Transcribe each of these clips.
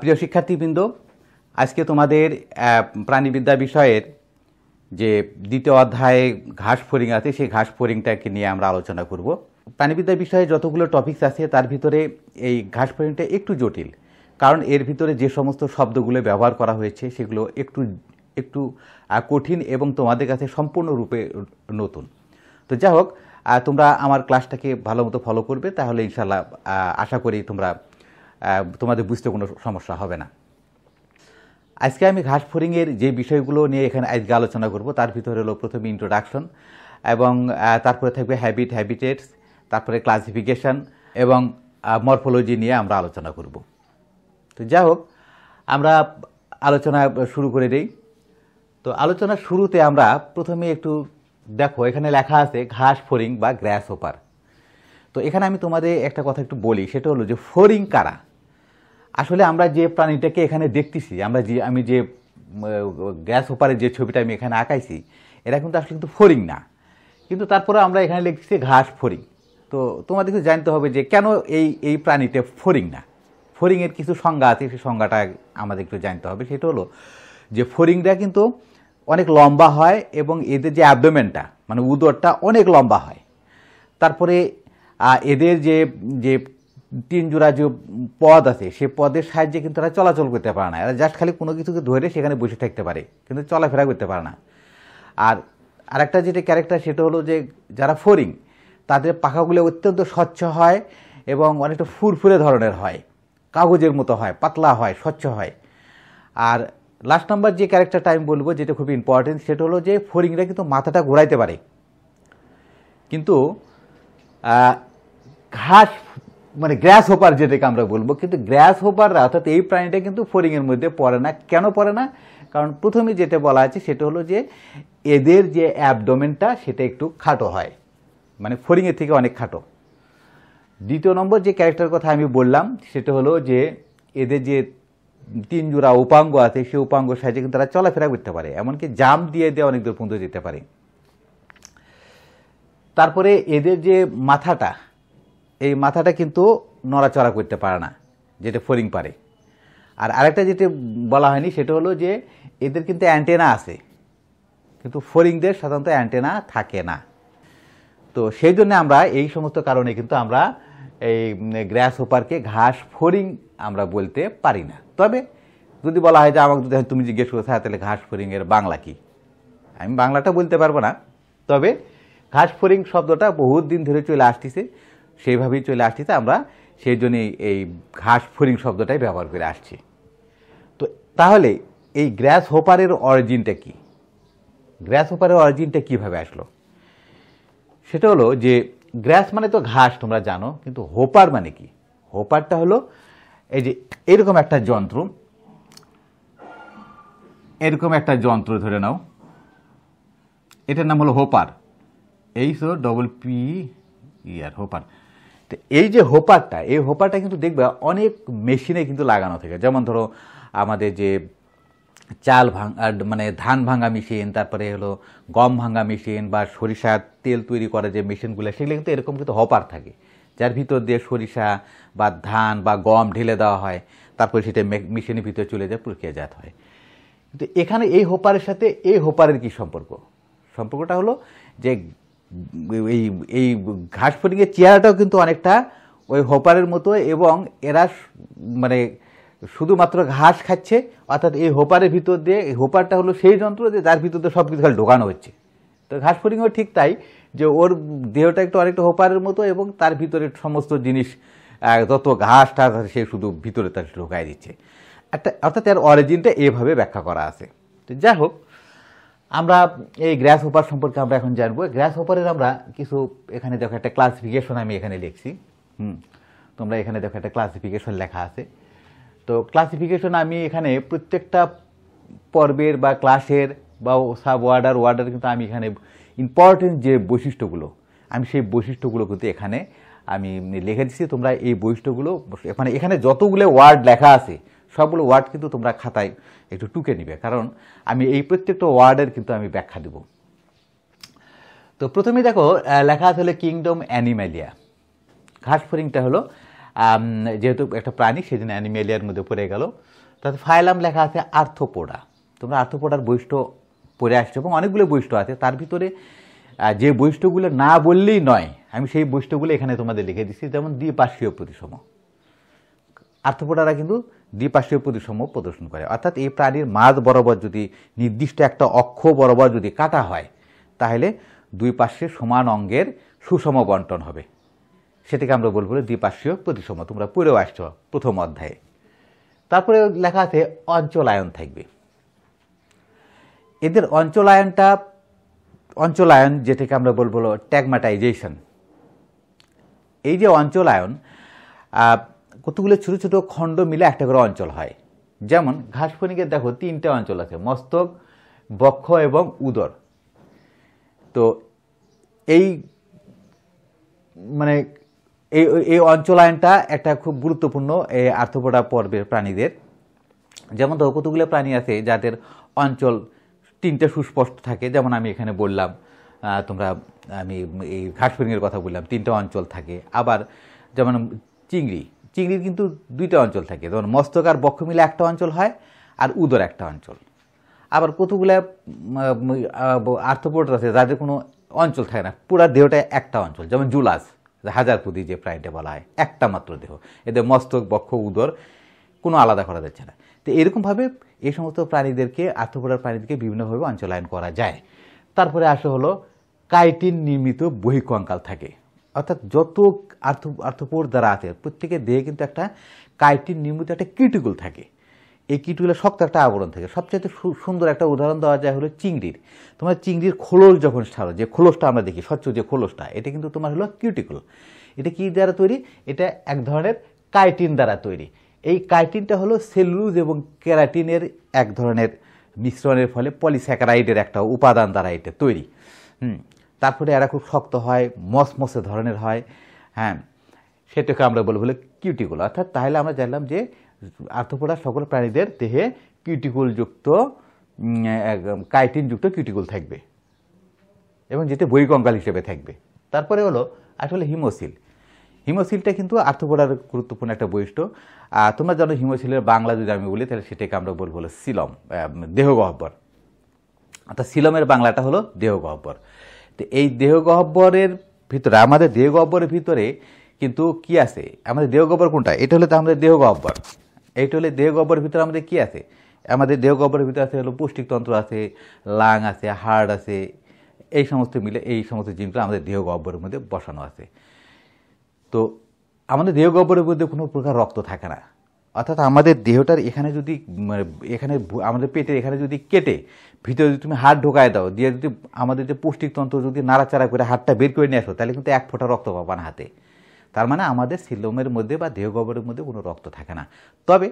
প্রিয় শিক্ষার্থীবৃন্দ, আজকে তোমাদের প্রাণীবিদ্যা বিষয়ের যে দ্বিতীয় অধ্যায়ে ঘাস ফড়িং আছে, সেই ঘাস ফড়িংটাকে নিয়ে আমরা আলোচনা করব। প্রাণীবিদ্যা বিষয়ে যতগুলো টপিকস আছে, তার ভিতরে এই ঘাস ফড়িংটা একটু জটিল। কারণ এর ভিতরে যে সমস্ত শব্দগুলো ব্যবহার করা হয়েছে, সেগুলো একটু একটু কঠিন এবং তোমাদের কাছে সম্পূর্ণরূপে নতুন। তো যাই হোক তোমরা আমার ক্লাসটাকে ভালো মতো ফলো করবে, তাহলে ইনশাল্লাহ আশা করি তোমরা তোমাদের বুঝতে কোনো সমস্যা হবে না। আজকে আমি ঘাস ফড়িংয়ের যে বিষয়গুলো নিয়ে এখানে আজকে আলোচনা করব, তার ভিতরে হলো প্রথমে ইন্ট্রোডাকশন এবং তারপরে থাকবে হ্যাবিট হ্যাবিটেটস তারপরে ক্লাসিফিকেশন এবং মরফোলজি নিয়ে আমরা আলোচনা করব। তো যাই হোক, আমরা আলোচনা শুরু করে দিই। তো আলোচনার শুরুতে আমরা প্রথমে একটু দেখো, এখানে লেখা আছে ঘাস ফড়িং বা গ্র্যাস হোপার তো এখানে আমি তোমাদের একটা কথা একটু বলি, সেটা হলো যে ফড়িং কারা? আসলে আমরা যে প্রাণীটাকে এখানে দেখতেছি, আমরা যে, আমি যে গ্যাস ওপারে যে ছবিটা আমি এখানে আঁকাইছি এরা কিন্তু আসলে কিন্তু ফড়িং না। কিন্তু তারপরে আমরা এখানে লিখছি ঘাস ফড়িং তো তোমাদেরকে জানতে হবে যে কেন এই এই প্রাণীটা ফড়িং না? ফড়িংয়ের কিছু সংজ্ঞা আছে, সেই সংজ্ঞাটা আমাদের একটু জানতে হবে। সেটা হলো যে ফড়িংটা কিন্তু অনেক লম্বা হয় এবং এদের যে অ্যাবডোমেনটা মানে উদরটা অনেক লম্বা হয়। তারপরে এদের যে যে তিন জোড়া যে পদ আছে, সে পদের সাহায্যে কিন্তু এরা চলাচল করতে পারে না। এরা জাস্ট খালি কোনো কিছুকে ধরে সেখানে বসে থাকতে পারে, কিন্তু চলাফেরা করতে পারে না। আর আরেকটা যেটা ক্যারেক্টার সেটা হলো যে যারা ফরিং তাদের পাখাগুলো অত্যন্ত স্বচ্ছ হয় এবং অনেকটা ফুরফুরে ধরনের হয়। কাগজের মতো হয়, পাতলা হয়, স্বচ্ছ হয়। আর লাস্ট নাম্বার যে ক্যারেক্টারটা আমি বলব, যেটা খুব ইম্পর্টেন্ট সেটা হলো যে ফরিংরা কিন্তু মাথাটা ঘোরাইতে পারে। কিন্তু ঘাস মানে গ্র্যাস হোপার যেটাকে আমরা বলব, কিন্তু গ্র্যাস হোপাররা অর্থাৎ এই প্রাণীটা কিন্তু ফড়িংয়ের মধ্যে পড়ে না। কেন পড়ে না? কারণ প্রথমে যেটা বলা আছে সেটা হলো যে এদের যে অ্যাবডোমেনটা সেটা একটু খাটো হয়। মানে ফড়িংয়ের থেকে অনেক খাটো। দ্বিতীয় নম্বর যে ক্যারেক্টার কথা আমি বললাম, সেটা হলো যে এদের যে তিন জোড়া উপাঙ্গ আছে, সেই উপাঙ্গ সাহায্যে কিন্তু তারা চলাফেরা করতে পারে। এমনকি জাম দিয়ে দিয়ে অনেক দূর পর্যন্ত যেতে পারে। তারপরে এদের যে মাথাটা এই মাথাটা কিন্তু নড়াচড়া করতে পারে না, যেটা ফরিং পারে। আর আরেকটা যেটা বলা হয়নি, সেটা হলো যে এদের কিন্তু অ্যান্টেনা আছে, কিন্তু ফরিংদের সাধারণত অ্যান্টেনা থাকে না। তো সেই জন্য আমরা এই সমস্ত কারণে কিন্তু আমরা এই গ্র্যাস হোপারকে ঘাস ফড়িং আমরা বলতে পারি না। তবে যদি বলা হয় যে আমাকে যদি তুমি জিজ্ঞেস করতে হয়, তাহলে ঘাস ফড়িংয়ের বাংলা কি? আমি বাংলাটা বলতে পারব না। তবে ঘাস ফড়িং শব্দটা বহুত দিন ধরে চলে আসতেছে। সেইভাবেই চলে আসতেছে আমরা সেই জন্যই এই ঘাস ফড়িং শব্দটাই ব্যবহার করে আসছি। তো তাহলে এই গ্র্যাস হোপারের অরিজিনটা কি? গ্র্যাস হোপারের অরিজিনটা কীভাবে আসলো? সেটা হলো যে গ্র্যাস মানে তো ঘাস, তোমরা জানো, কিন্তু হোপার মানে কি? হোপারটা হলো এই যে এরকম একটা যন্ত্র। এরকম একটা যন্ত্র ধরে নাও। এটার নাম হলো hopper. H O double P E R hopper. তো এই যে হোপারটা, এই হোপারটা কিন্তু দেখবে অনেক মেশিনে কিন্তু লাগানো থাকে। যেমন ধরো আমাদের যে চাল ভাঙ মানে ধান ভাঙা মেশিন, তারপরে হলো গম ভাঙা মেশিন বা সরিষার তেল তৈরি করা যে মেশিনগুলো, সেগুলো কিন্তু এরকম কিন্তু হপার থাকে। যার ভিতর দিয়ে সরিষা বা ধান বা গম ঢেলে দেওয়া হয়, তারপরে সেটা মেশিনের ভিতরে চলে যায়, প্রক্রিয়াজাত হয়। কিন্তু এখানে এই হোপারের সাথে এই হোপারের কি সম্পর্ক? সম্পর্কটা হলো যে এই এই ঘাস ফটিংয়ের চেহারাটাও কিন্তু অনেকটা ওই হোপারের মতো এবং এরা মানে শুধুমাত্র ঘাস খাচ্ছে, অর্থাৎ এই হোপারের ভিতর দিয়ে, এই হোপারটা হলো সেই যন্ত্র যে যার ভিতর দিয়ে সব কিছু খালি ঢোকানো হচ্ছে। তো ঘাস ফটিংও ঠিক তাই, যে ওর দেহটা একটু অনেকটা হোপারের মতো এবং তার ভিতরে সমস্ত জিনিস যত ঘাস টাস সে শুধু ভিতরে তার ঢোকায় দিচ্ছে। একটা, অর্থাৎ এর অরিজিনটা এভাবে ব্যাখ্যা করা আছে। তো যাই হোক আমরা এই গ্র্যাস হোপার সম্পর্কে আমরা এখন জানব। গ্রাস হোপারের আমরা কিছু এখানে দেখো একটা ক্লাসিফিকেশন আমি এখানে লিখছি। হুম। তোমরা এখানে দেখো একটা ক্লাসিফিকেশন লেখা আছে। তো ক্লাসিফিকেশন আমি এখানে প্রত্যেকটা পর্বের বা ক্লাসের বা সাব ওয়ার্ডার ওয়ার্ডার কিন্তু আমি এখানে ইম্পর্টেন্ট যে বৈশিষ্ট্যগুলো আমি সেই বৈশিষ্ট্যগুলো কিন্তু এখানে আমি লিখে দিচ্ছি। তোমরা এই বৈশিষ্ট্যগুলো মানে এখানে যতগুলো ওয়ার্ড লেখা আছে সবগুলো ওয়ার্ড কিন্তু তোমরা খাতায় একটু টুকে নিবে। কারণ আমি এই প্রত্যেকটা ওয়ার্ডের কিন্তু আমি ব্যাখ্যা দেব। তো প্রথমে দেখো লেখা আছে হলো কিংডম অ্যানিম্যালিয়া ঘাস ফড়িংটা হলো যেহেতু একটা প্রাণী, সেদিন অ্যানিমেলিয়ার মধ্যে পড়ে গেল। তাতে ফাইলাম লেখা আছে আর্থোপোডা। তোমরা আর্থোপোডার বৈশিষ্ট্য পড়ে আসছো এবং অনেকগুলো বৈশিষ্ট্য আছে। তার ভিতরে যে বৈশিষ্ট্যগুলো না বললেই নয়, আমি সেই বৈশিষ্ট্যগুলো এখানে তোমাদের লিখে দিচ্ছি। যেমন দ্বিপার্শ্বীয় প্রতিসম। আর্থোপোডারা কিন্তু দ্বিপার্শ্বীয় প্রতিসম প্রদর্শন করে। অর্থাৎ এই প্রাণীর মাঝ বরাবর যদি নির্দিষ্ট একটা অক্ষ বরাবর যদি কাটা হয়, তাহলে দুই পার্শ্বে সমান অঙ্গের সুষম বন্টন হবে। সেটাকে আমরা বলব দ্বিপার্শ্বীয় প্রতিসম। তোমরা পড়েও আসছো প্রথম অধ্যায়ে। তারপরে লেখা আছে অঞ্চলায়ন থাকবে। এদের অঞ্চলায়নটা, অঞ্চলায়ন যেটাকে আমরা বলব ট্যাগমাটাইজেশন। এই যে অঞ্চলায়ন কতগুলো ছোট ছোট খণ্ড মিলে একটা করে অঞ্চল হয়। যেমন ঘাসফণিকের দেখো তিনটে অঞ্চল আছে, মস্তক, বক্ষ এবং উদর। তো এই মানে এই এই অঞ্চলায়নটা একটা খুব গুরুত্বপূর্ণ এই আর্থপোডা পর্বের প্রাণীদের। যেমন ধরো কতগুলো প্রাণী আছে যাদের অঞ্চল তিনটে সুস্পষ্ট থাকে। যেমন আমি এখানে বললাম তোমরা, আমি এই ঘাসফড়িংয়ের কথা বললাম, তিনটা অঞ্চল থাকে। আবার যেমন চিংড়ি চিংড়ির কিন্তু দুইটা অঞ্চল থাকে। যেমন মস্তক আর বক্ষ মিলে একটা অঞ্চল হয় আর উদর একটা অঞ্চল। আবার কতগুলা আর্থপোড আছে যাদের কোনো অঞ্চল থাকে না, পুরা দেহটা একটা অঞ্চল। যেমন জুলাস হাজার পুদি যে প্রাণীটা বলা হয়, একটা মাত্র দেহ। এদের মস্তক, বক্ষ, উদর কোনো আলাদা করা যাচ্ছে না। তো এরকমভাবে এই সমস্ত প্রাণীদেরকে আর্থপোডার প্রাণীদেরকে বিভিন্নভাবে অঞ্চলায়ন করা যায়। তারপরে আসে হলো কাইটিন নির্মিত বহিকঙ্কাল থাকে। অর্থাৎ যত আর্থ আর্থপোড দ্বারা আছে, প্রত্যেকের দেহে কিন্তু একটা কাইটিন নির্মিত একটা কিউটিকুল থাকে। এই কিউটিকুলের শক্ত একটা আবরণ থাকে। সবচেয়ে সুন্দর একটা উদাহরণ দেওয়া যায় হলো চিংড়ির। তোমার চিংড়ির খোলস যখন ছাড়ো, যে খোলসটা আমরা দেখি, স্বচ্ছ যে খোলসটা, এটা কিন্তু তোমার হলো কিউটিকুল। এটা কি দ্বারা তৈরি? এটা এক ধরনের কাইটিন দ্বারা তৈরি। এই কাইটিনটা হলো সেলুলোজ এবং ক্যারাটিনের এক ধরনের মিশ্রণের ফলে পলিস্যাকারাইডের একটা উপাদান দ্বারা এটা তৈরি। হুম তারপরে এরা খুব শক্ত হয়, মসমসে ধরনের হয় হ্যাঁ। সেটাকে আমরা বলব হলো কিউটিকুল অর্থাৎ তাহলে আমরা জানলাম যে আর্থপোডা সকল প্রাণীদের দেহে কিউটিকুলযুক্ত কাইটিনযুক্ত কিউটিকুল থাকবে। এবং যেটা বৈকঙ্কাল হিসেবে থাকবে। তারপরে হলো আসলে হিমোসিল। হিমোসিলটা কিন্তু আর্থপোডার গুরুত্বপূর্ণ একটা বৈশিষ্ট্য। আর তোমরা জানো হিমোসিলের বাংলা যদি আমি বলি, তাহলে সেটাকে আমরা বলব হলো সিলম দেহগহ্বর। অর্থাৎ সিলমের বাংলাটা হলো দেহগহ্বর। তো এই দেহগহ্বরের ভিতরে, আমাদের দেহগহ্বরের ভিতরে কিন্তু কি আছে? আমাদের দেহগহ্বর কোনটা? এটা হলো তো আমাদের দেহগহ্বর এইটা হলে দেহগহ্বরের ভিতরে আমাদের কি আছে? আমাদের দেহগহ্বরের ভিতরে আছে হলো পৌষ্টিকতন্ত্র আছে, লাং আছে, হাড় আছে, এই সমস্ত মিলে এই সমস্ত জিনিসগুলো আমাদের দেহগহ্বরের মধ্যে বসানো আছে। তো আমাদের দেহ গহ্বরের মধ্যে কোনো প্রকার রক্ত থাকে না। অর্থাৎ আমাদের দেহটার এখানে যদি মানে এখানে আমাদের পেটের এখানে যদি কেটে, ভিতরে যদি তুমি হাত ঢোকায় দাও, দিয়ে যদি আমাদের যে পুষ্টিকতন্ত্র যদি নাড়াচাড়া করে হাতটা বের করে নিয়ে আসো, তাহলে কিন্তু এক ফোঁটা রক্ত পাবা না হাতে। তার মানে আমাদের সিলোমের মধ্যে বা দেহ গহ্বরের মধ্যে কোনো রক্ত থাকে না। তবে,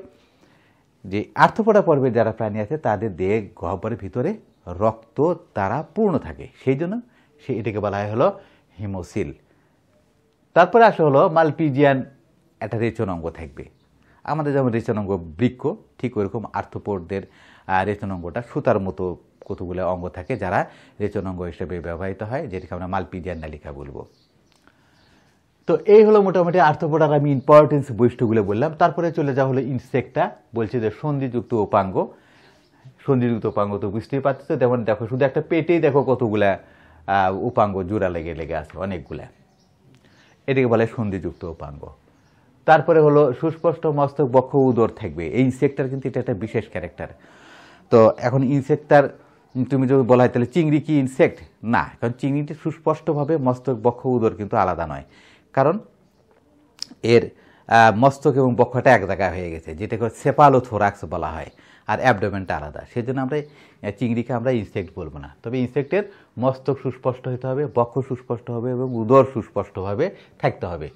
যে আর্থপোডা পর্বের যারা প্রাণী আছে, তাদের দেহ গহ্বরের ভিতরে রক্ত দ্বারা পূর্ণ থাকে। সেই জন্য সে, এটাকে বলা হয় হলো হিমোসিল। তারপরে আসা হলো মালপিজিয়ান একটা রেচন অঙ্গ থাকবে। আমাদের যেমন রেচন অঙ্গ বৃক্ষ ঠিক ওরকম আর্থপোডদের আহ, রেচন অঙ্গটা সুতার মতো কতগুলো অঙ্গ থাকে যারা রেচন অঙ্গ হিসেবে ব্যবহৃত হয় যেটাকে আমরা মালপিজিয়ান নালিকা বলব। তো এই হলো মোটামুটি আর্থপোডার আমি ইম্পর্টেন্স বৈশিষ্ট্যগুলো বললাম। তারপরে চলে যাওয়া হলো ইনসেক্টটা বলছে যে সন্ধিযুক্ত উপাঙ্গ। সন্ধিযুক্ত উপাঙ্গ তো বুঝতেই পারছ যেমন দেখো শুধু একটা পেটেই দেখো কতগুলা উপাঙ্গ জোড়া লেগে লেগে আছে অনেকগুলা। এটাকে বলে সন্ধিযুক্ত উপাঙ্গ। তারপরে হলো সুস্পষ্ট মস্তক বক্ষ উদর থাকবে। এই ইনসেক্টার কিন্তু এটা একটা বিশেষ ক্যারেক্টার তো এখন ইনসেক্টার তুমি যদি বলা হয় তাহলে চিংড়ি কি ইনসেক্ট না, কারণ চিংড়িটি সুস্পষ্টভাবে মস্তক বক্ষ উদর কিন্তু আলাদা নয়। কারণ এর মস্তক এবং বক্ষটা এক জায়গায় হয়ে গেছে, যেটাকে সেপালোথোরাক্স বলা হয়, আর অ্যাবডোমেনটা আলাদা। সেই জন্য আমরা চিংড়িকে আমরা ইনসেক্ট বলব না। তবে ইনসেক্টের মস্তক সুস্পষ্ট হতে হবে, বক্ষ সুস্পষ্ট হবে এবং উদর সুস্পষ্টভাবে থাকতে হবে।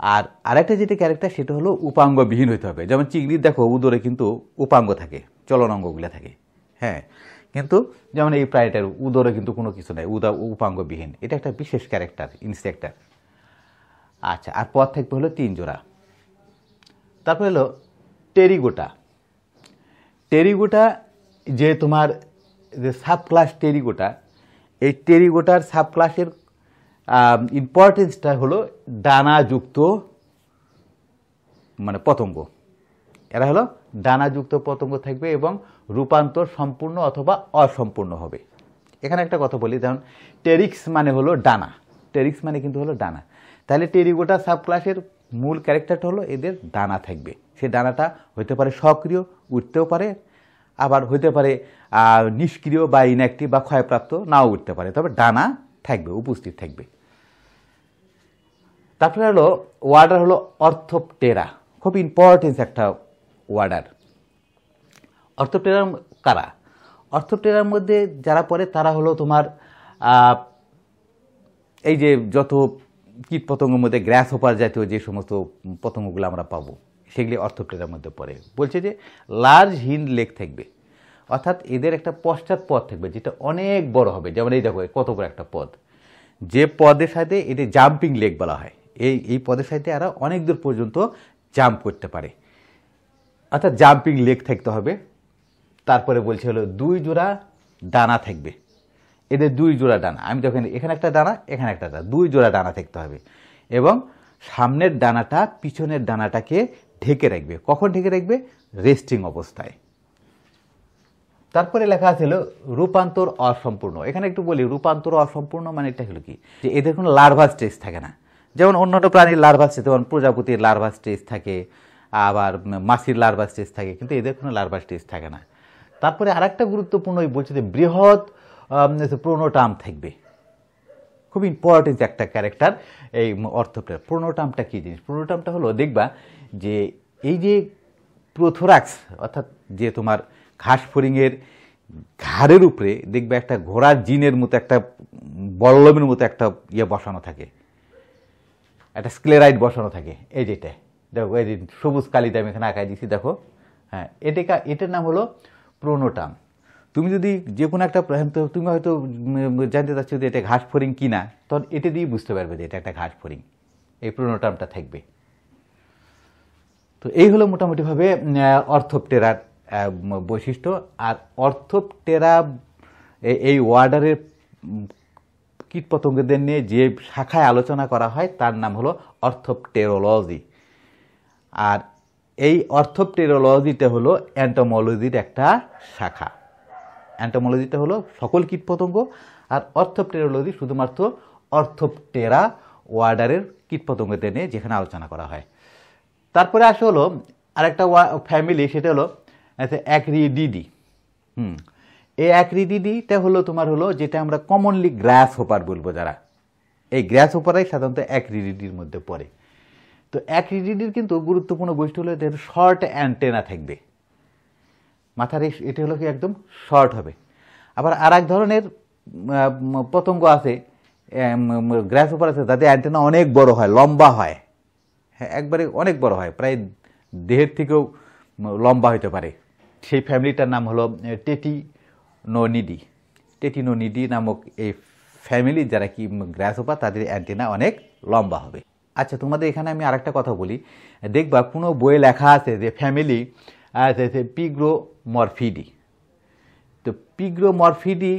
আর আরেকটা যেটা ক্যারেক্টার সেটা হলো উপাঙ্গবিহীন হইতে হবে। যেমন চিংড়ির দেখো, উদরে কিন্তু উপাঙ্গ থাকে চলন অঙ্গগুলো থাকে। হ্যাঁ কিন্তু যেমন এই প্রায়টার উদরে কিন্তু কোনো কিছু নেই, উদা, উপাঙ্গবিহীন। এটা একটা বিশেষ ক্যারেক্টার ইনসেক্টার আচ্ছা আর পথ থাকবে হলো তিন জোড়া। তারপর হলো টেরিগোটা। টেরিগোটা যে তোমার যে সাব ক্লাস টেরিগোটা, এই টেরিগোটার সাব ক্লাসের ইম্পর্টেন্সটা হলো ডানাযুক্ত মানে পতঙ্গ। এরা হলো ডানাযুক্ত পতঙ্গ থাকবে এবং রূপান্তর সম্পূর্ণ অথবা অসম্পূর্ণ হবে। এখানে একটা কথা বলি, যেমন টেরিক্স মানে হলো ডানা। টেরিক্স মানে কিন্তু হলো ডানা। তাহলে টেরিগোটা সাবক্লাসের মূল ক্যারেক্টারটা হলো এদের ডানা থাকবে। সে ডানাটা হতে পারে সক্রিয়, উঠতেও পারে, আবার হতে পারে নিষ্ক্রিয় বা ইনঅ্যাক্টিভ বা ক্ষয়প্রাপ্ত নাও উঠতে পারে। তবে ডানা থাকবে, উপস্থিত থাকবে। তারপরে হলো ওয়ার্ডার হলো অর্থোপটেরা। খুব ইম্পর্টেন্স একটা ওয়ার্ডার অর্থোপটেরার কারা? অর্থোপটেরার মধ্যে যারা পড়ে তারা হলো তোমার এই যে যত কীট পতঙ্গের মধ্যে গ্র্যাস হোপার জাতীয় যে সমস্ত পতঙ্গগুলো আমরা পাবো, সেগুলি অর্থোপটেরার মধ্যে পড়ে। বলছে যে লার্জ হিন্ড লেক থাকবে। অর্থাৎ এদের একটা পশ্চাৎ পথ থাকবে, যেটা অনেক বড় হবে। যেমন এই দেখো, কত বড় একটা পথ যে পদের সাথে এটি জাম্পিং লেক বলা হয়। এই এই পদের সাথে এরা অনেক দূর পর্যন্ত জাম্প করতে পারে। অর্থাৎ জাম্পিং লেগ থাকতে হবে। তারপরে বলছে হলো দুই জোড়া ডানা থাকবে। এদের দুই জোড়া ডানা। আমি দেখেন এখানে একটা ডানা, এখানে একটা ডানা। দুই জোড়া ডানা থাকতে হবে। এবং সামনের ডানাটা পিছনের ডানাটাকে ঢেকে রাখবে। কখন ঢেকে রাখবে? রেস্টিং অবস্থায়। তারপরে লেখা ছিল রূপান্তর অসম্পূর্ণ। এখানে একটু বলি, রূপান্তর অসম্পূর্ণ মানে এটা হলো কি? যে এদের কোনো লার্ভা স্টেজ থাকে না। যেমন অন্যান্য প্রাণীর লার্ভা স্টেজ যেমন প্রজাপতির লার্ভা স্টেজ থাকে, আবার মাছির লার্ভা স্টেজ থাকে, কিন্তু এদের কোনো লার্ভা স্টেজ থাকে না। তারপরে আরেকটা গুরুত্বপূর্ণ বলছে যে বৃহৎ প্রোনোটাম থাকবে। খুব ইম্পর্টেন্ট একটা ক্যারেক্টার এই অর্থটা। প্রোনোটামটা কী জিনিস? প্রোনোটামটা হলো, দেখবা যে এই যে প্রোথোরাক্স, অর্থাৎ যে তোমার ঘাস ফড়িংয়ের ঘাড়ের উপরে, দেখবে একটা ঘোড়ার জিনের মতো একটা বল্লমের মতো একটা ইয়ে বসানো থাকে। একটা স্ক্লেরাইট বসানো থাকে, এই যেটা। দেখো, এই যে সবুজ কালিতে আমি এখানে আঁকাই দিচ্ছি দেখো। হ্যাঁ এটা এটার নাম হলো প্রোনোটাম তুমি যদি যে কোনো একটা তো তুমি হয়তো জানতে চাচ্ছ যে এটা ঘাস ফরিং কি না তখন এটা দিয়ে বুঝতে পারবে যে এটা একটা ঘাস ফড়িং। এই প্রোনোটামটা থাকবে। তো এই হলো মোটামুটিভাবে অর্থোপটেরার বৈশিষ্ট্য। আর অর্থোপটেরা এই ওয়ার্ডারের কীটপতঙ্গদের নিয়ে যে শাখায় আলোচনা করা হয়, তার নাম হলো অর্থোপটেরোলজি। আর এই অর্থোপটেরোলজিটা হলো অ্যান্টোমোলজির একটা শাখা। অ্যান্টোমোলজিটা হলো সকল কীটপতঙ্গ, আর অর্থোপটেরোলজি শুধুমাত্র অর্থোপটেরা ওয়ার্ডারের কীটপতঙ্গদের নিয়ে যেখানে আলোচনা করা হয়। তারপরে আসে হলো আরেকটা ফ্যামিলি সেটা হলো অ্যাক্রিডিডি। হুম। এই এক অ্যাক্রিডিডিটা হলো তোমার হলো যেটা আমরা কমনলি গ্রাস হোপার বলব যারা। এই গ্রাস হোপারাই সাধারণত এক অ্যাক্রিডিডির মধ্যে পড়ে। তো এক অ্যাক্রিডিডির কিন্তু গুরুত্বপূর্ণ বৈশিষ্ট্য হলো এদের শর্ট অ্যান্টেনা থাকবে। মাথার এটি হলো কি একদম শর্ট হবে। আবার আর এক ধরনের পতঙ্গ আছে গ্রাস হোপার আছে তাদের অ্যান্টেনা অনেক বড় হয়, লম্বা হয়। হ্যাঁ একবারে অনেক বড় হয়, প্রায় দেহের থেকেও লম্বা হতে পারে। সেই ফ্যামিলিটার নাম হলো টেটিনোনিডি টেটিনোনিডি নামক এই ফ্যামিলি যারা কি গ্রাসোপা, তাদের অ্যান্টেনা অনেক লম্বা হবে। আচ্ছা তোমাদের এখানে আমি আরেকটা কথা বলি। দেখবা, কোনো বইয়ে লেখা আছে যে ফ্যামিলি আছে পিগ্রোমরফিডি। তো পিগ্রোমরফিডি,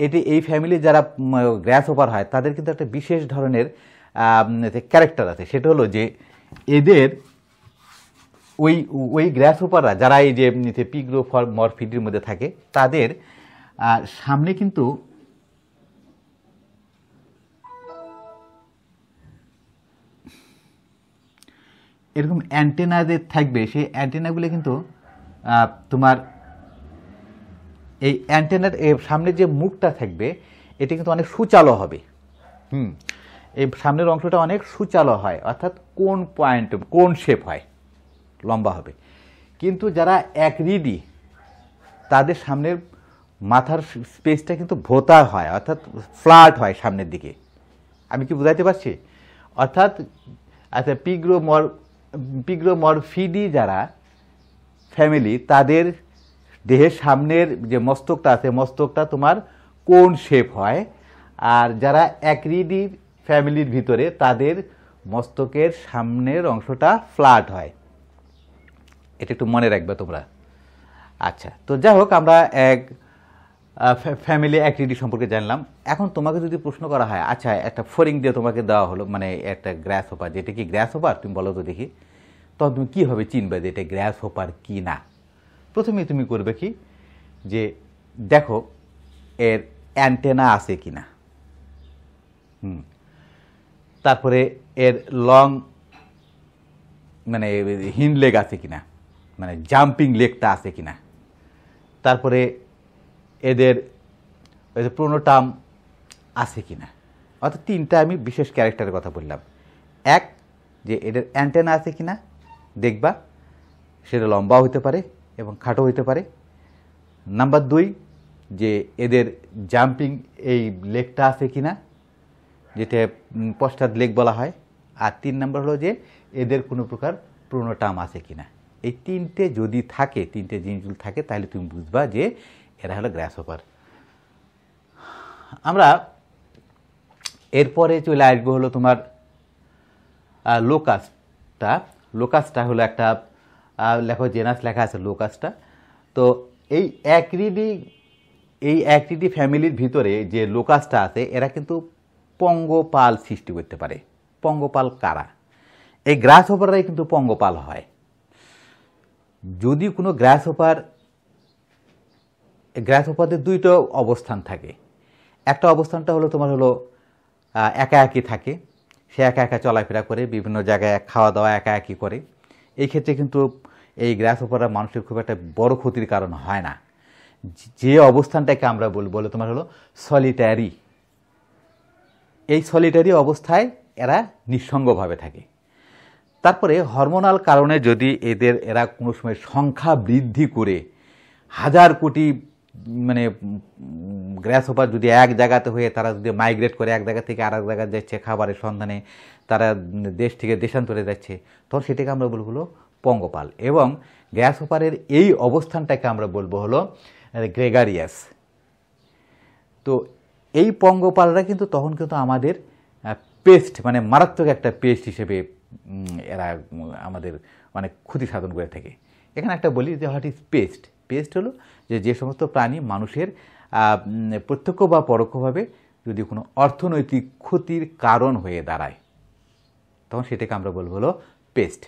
এটি এই ফ্যামিলি যারা গ্র্যাস ওভার হয়, তাদের কিন্তু একটা বিশেষ ধরনের ক্যারেক্টার আছে। সেটা হলো যে এদের ওই ওই গ্র্যাস ওপাররা যারা এই যে পিগ্রো মরফিডির মধ্যে থাকে, তাদের সামনে কিন্তু এরকম অ্যান্টেনা যে থাকবে। সেই অ্যান্টেনাগুলো কিন্তু তোমার এই অ্যান্টেনার সামনে যে মুখটা থাকবে, এটি কিন্তু অনেক সুচালো হবে। হুম, এই সামনের অংশটা অনেক সুচালো হয়। অর্থাৎ কোন পয়েন্ট কোন শেপ হয়? লম্বা হবে। কিন্তু যারা একরিডি তাদের সামনের মাথার স্পেসটা কিন্তু ভোতা হয়, অর্থাৎ ফ্ল্যাট হয় সামনের দিকে। আমি কি বুঝাইতে পারছি? অর্থাৎ আচ্ছা পিগ্রোমর, পিগ্রোমরফিডি যারা, ফ্যামিলি, তাদের দেহের সামনের যে মস্তকটা আছে, মস্তকটা তোমার কোন শেপ হয়? আর যারা অ্যাক্রিডি ফ্যামিলির ভিতরে, তাদের মস্তকের সামনের অংশটা ফ্ল্যাট হয়। এটা একটু মনে রাখবে তোমরা। আচ্ছা তো যাই হোক, আমরা এক ফ্যামিলি অ্যাক্টিভিটি সম্পর্কে জানলাম। এখন তোমাকে যদি প্রশ্ন করা হয় আচ্ছা একটা ফরিং দিয়ে তোমাকে দেওয়া হলো মানে একটা গ্র্যাস হোপার যেটা কি গ্র্যাস হোপার তুমি বলো তো দেখি। তখন তুমি কীভাবে চিনবে যে এটা গ্র্যাস হোপার কি না? প্রথমে তুমি করবে কি? যে দেখো, এর অ্যান্টেনা আছে কি না? হুম। তারপরে এর লং মানে হিন্ড লেগ আছে কিনা মানে জাম্পিং লেগটা আছে কিনা। তারপরে এদের ওই যে টার্ম আছে কিনা। অর্থাৎ তিনটা আমি বিশেষ ক্যারেক্টারের কথা বললাম। এক, যে এদের অ্যান্টেনা আছে কিনা, দেখবা, সেটা লম্বা হতে পারে এবং খাটো হতে পারে। নাম্বার দুই, যে এদের জাম্পিং এই লেগটা আছে কিনা, যেটা পশ্চাৎ লেগ বলা হয়। আর তিন নম্বর হলো যে এদের কোনো প্রকার পুরনো টার্ম আছে কিনা। এই তিনটে যদি থাকে, তিনটে জিনিসগুলো থাকে, তাহলে তুমি বুঝবা যে এরা হলো গ্রাসহপার আমরা এরপরে চলে আসব হলো তোমার লোকাসটা লোকাসটা হলো একটা লেখো জেনাস লেখা আছে লোকাসটা তো এই অ্যাক্রিডি এই অ্যাক্রিডি ফ্যামিলির ভিতরে যে লোকাসটা আছে, এরা কিন্তু পঙ্গপাল সৃষ্টি করতে পারে। পঙ্গপাল কারা? এই গ্রাস হোপাররাই কিন্তু পঙ্গপাল হয়। যদি কোনো গ্রাস হোপার গ্রাস হোপারদের দুইটা অবস্থান থাকে। একটা অবস্থানটা হলো তোমার হলো একা একই থাকে। সে একা একা চলাফেরা করে, বিভিন্ন জায়গায় খাওয়া দাওয়া একা একই করে। এই ক্ষেত্রে কিন্তু এই গ্রাস হোপাররা মানুষের খুব একটা বড় ক্ষতির কারণ হয় না। যে অবস্থানটাকে আমরা বলব বলে তোমার হলো সলিটারি এই সলিটারি অবস্থায় এরা নিঃসঙ্গভাবে থাকে। তারপরে হরমোনাল কারণে যদি এদের, এরা কোনো সময় সংখ্যা বৃদ্ধি করে, হাজার কোটি মানে গ্র্যাস হোপার যদি এক জায়গাতে হয়ে তারা যদি মাইগ্রেট করে এক জায়গা থেকে আর এক জায়গায় যাচ্ছে খাবারের সন্ধানে, তারা দেশ থেকে দেশান্তরে যাচ্ছে, তখন সেটাকে আমরা বলব হলো পঙ্গপাল। এবং গ্যাস হোপারের এই অবস্থানটাকে আমরা বলব হলো গ্রেগারিয়াস। তো এই পঙ্গপালরা কিন্তু তখন কিন্তু আমাদের পেস্ট মানে মারাত্মক একটা পেস্ট হিসেবে এরা আমাদের অনেক ক্ষতি সাধন করে থাকে। এখানে একটা বলি যে হোয়াট ইজ পেস্ট? পেস্ট হলো যে যে সমস্ত প্রাণী মানুষের প্রত্যক্ষ বা পরোক্ষভাবে যদি কোনো অর্থনৈতিক ক্ষতির কারণ হয়ে দাঁড়ায়, তখন সেটাকে আমরা বলব হলো পেস্ট।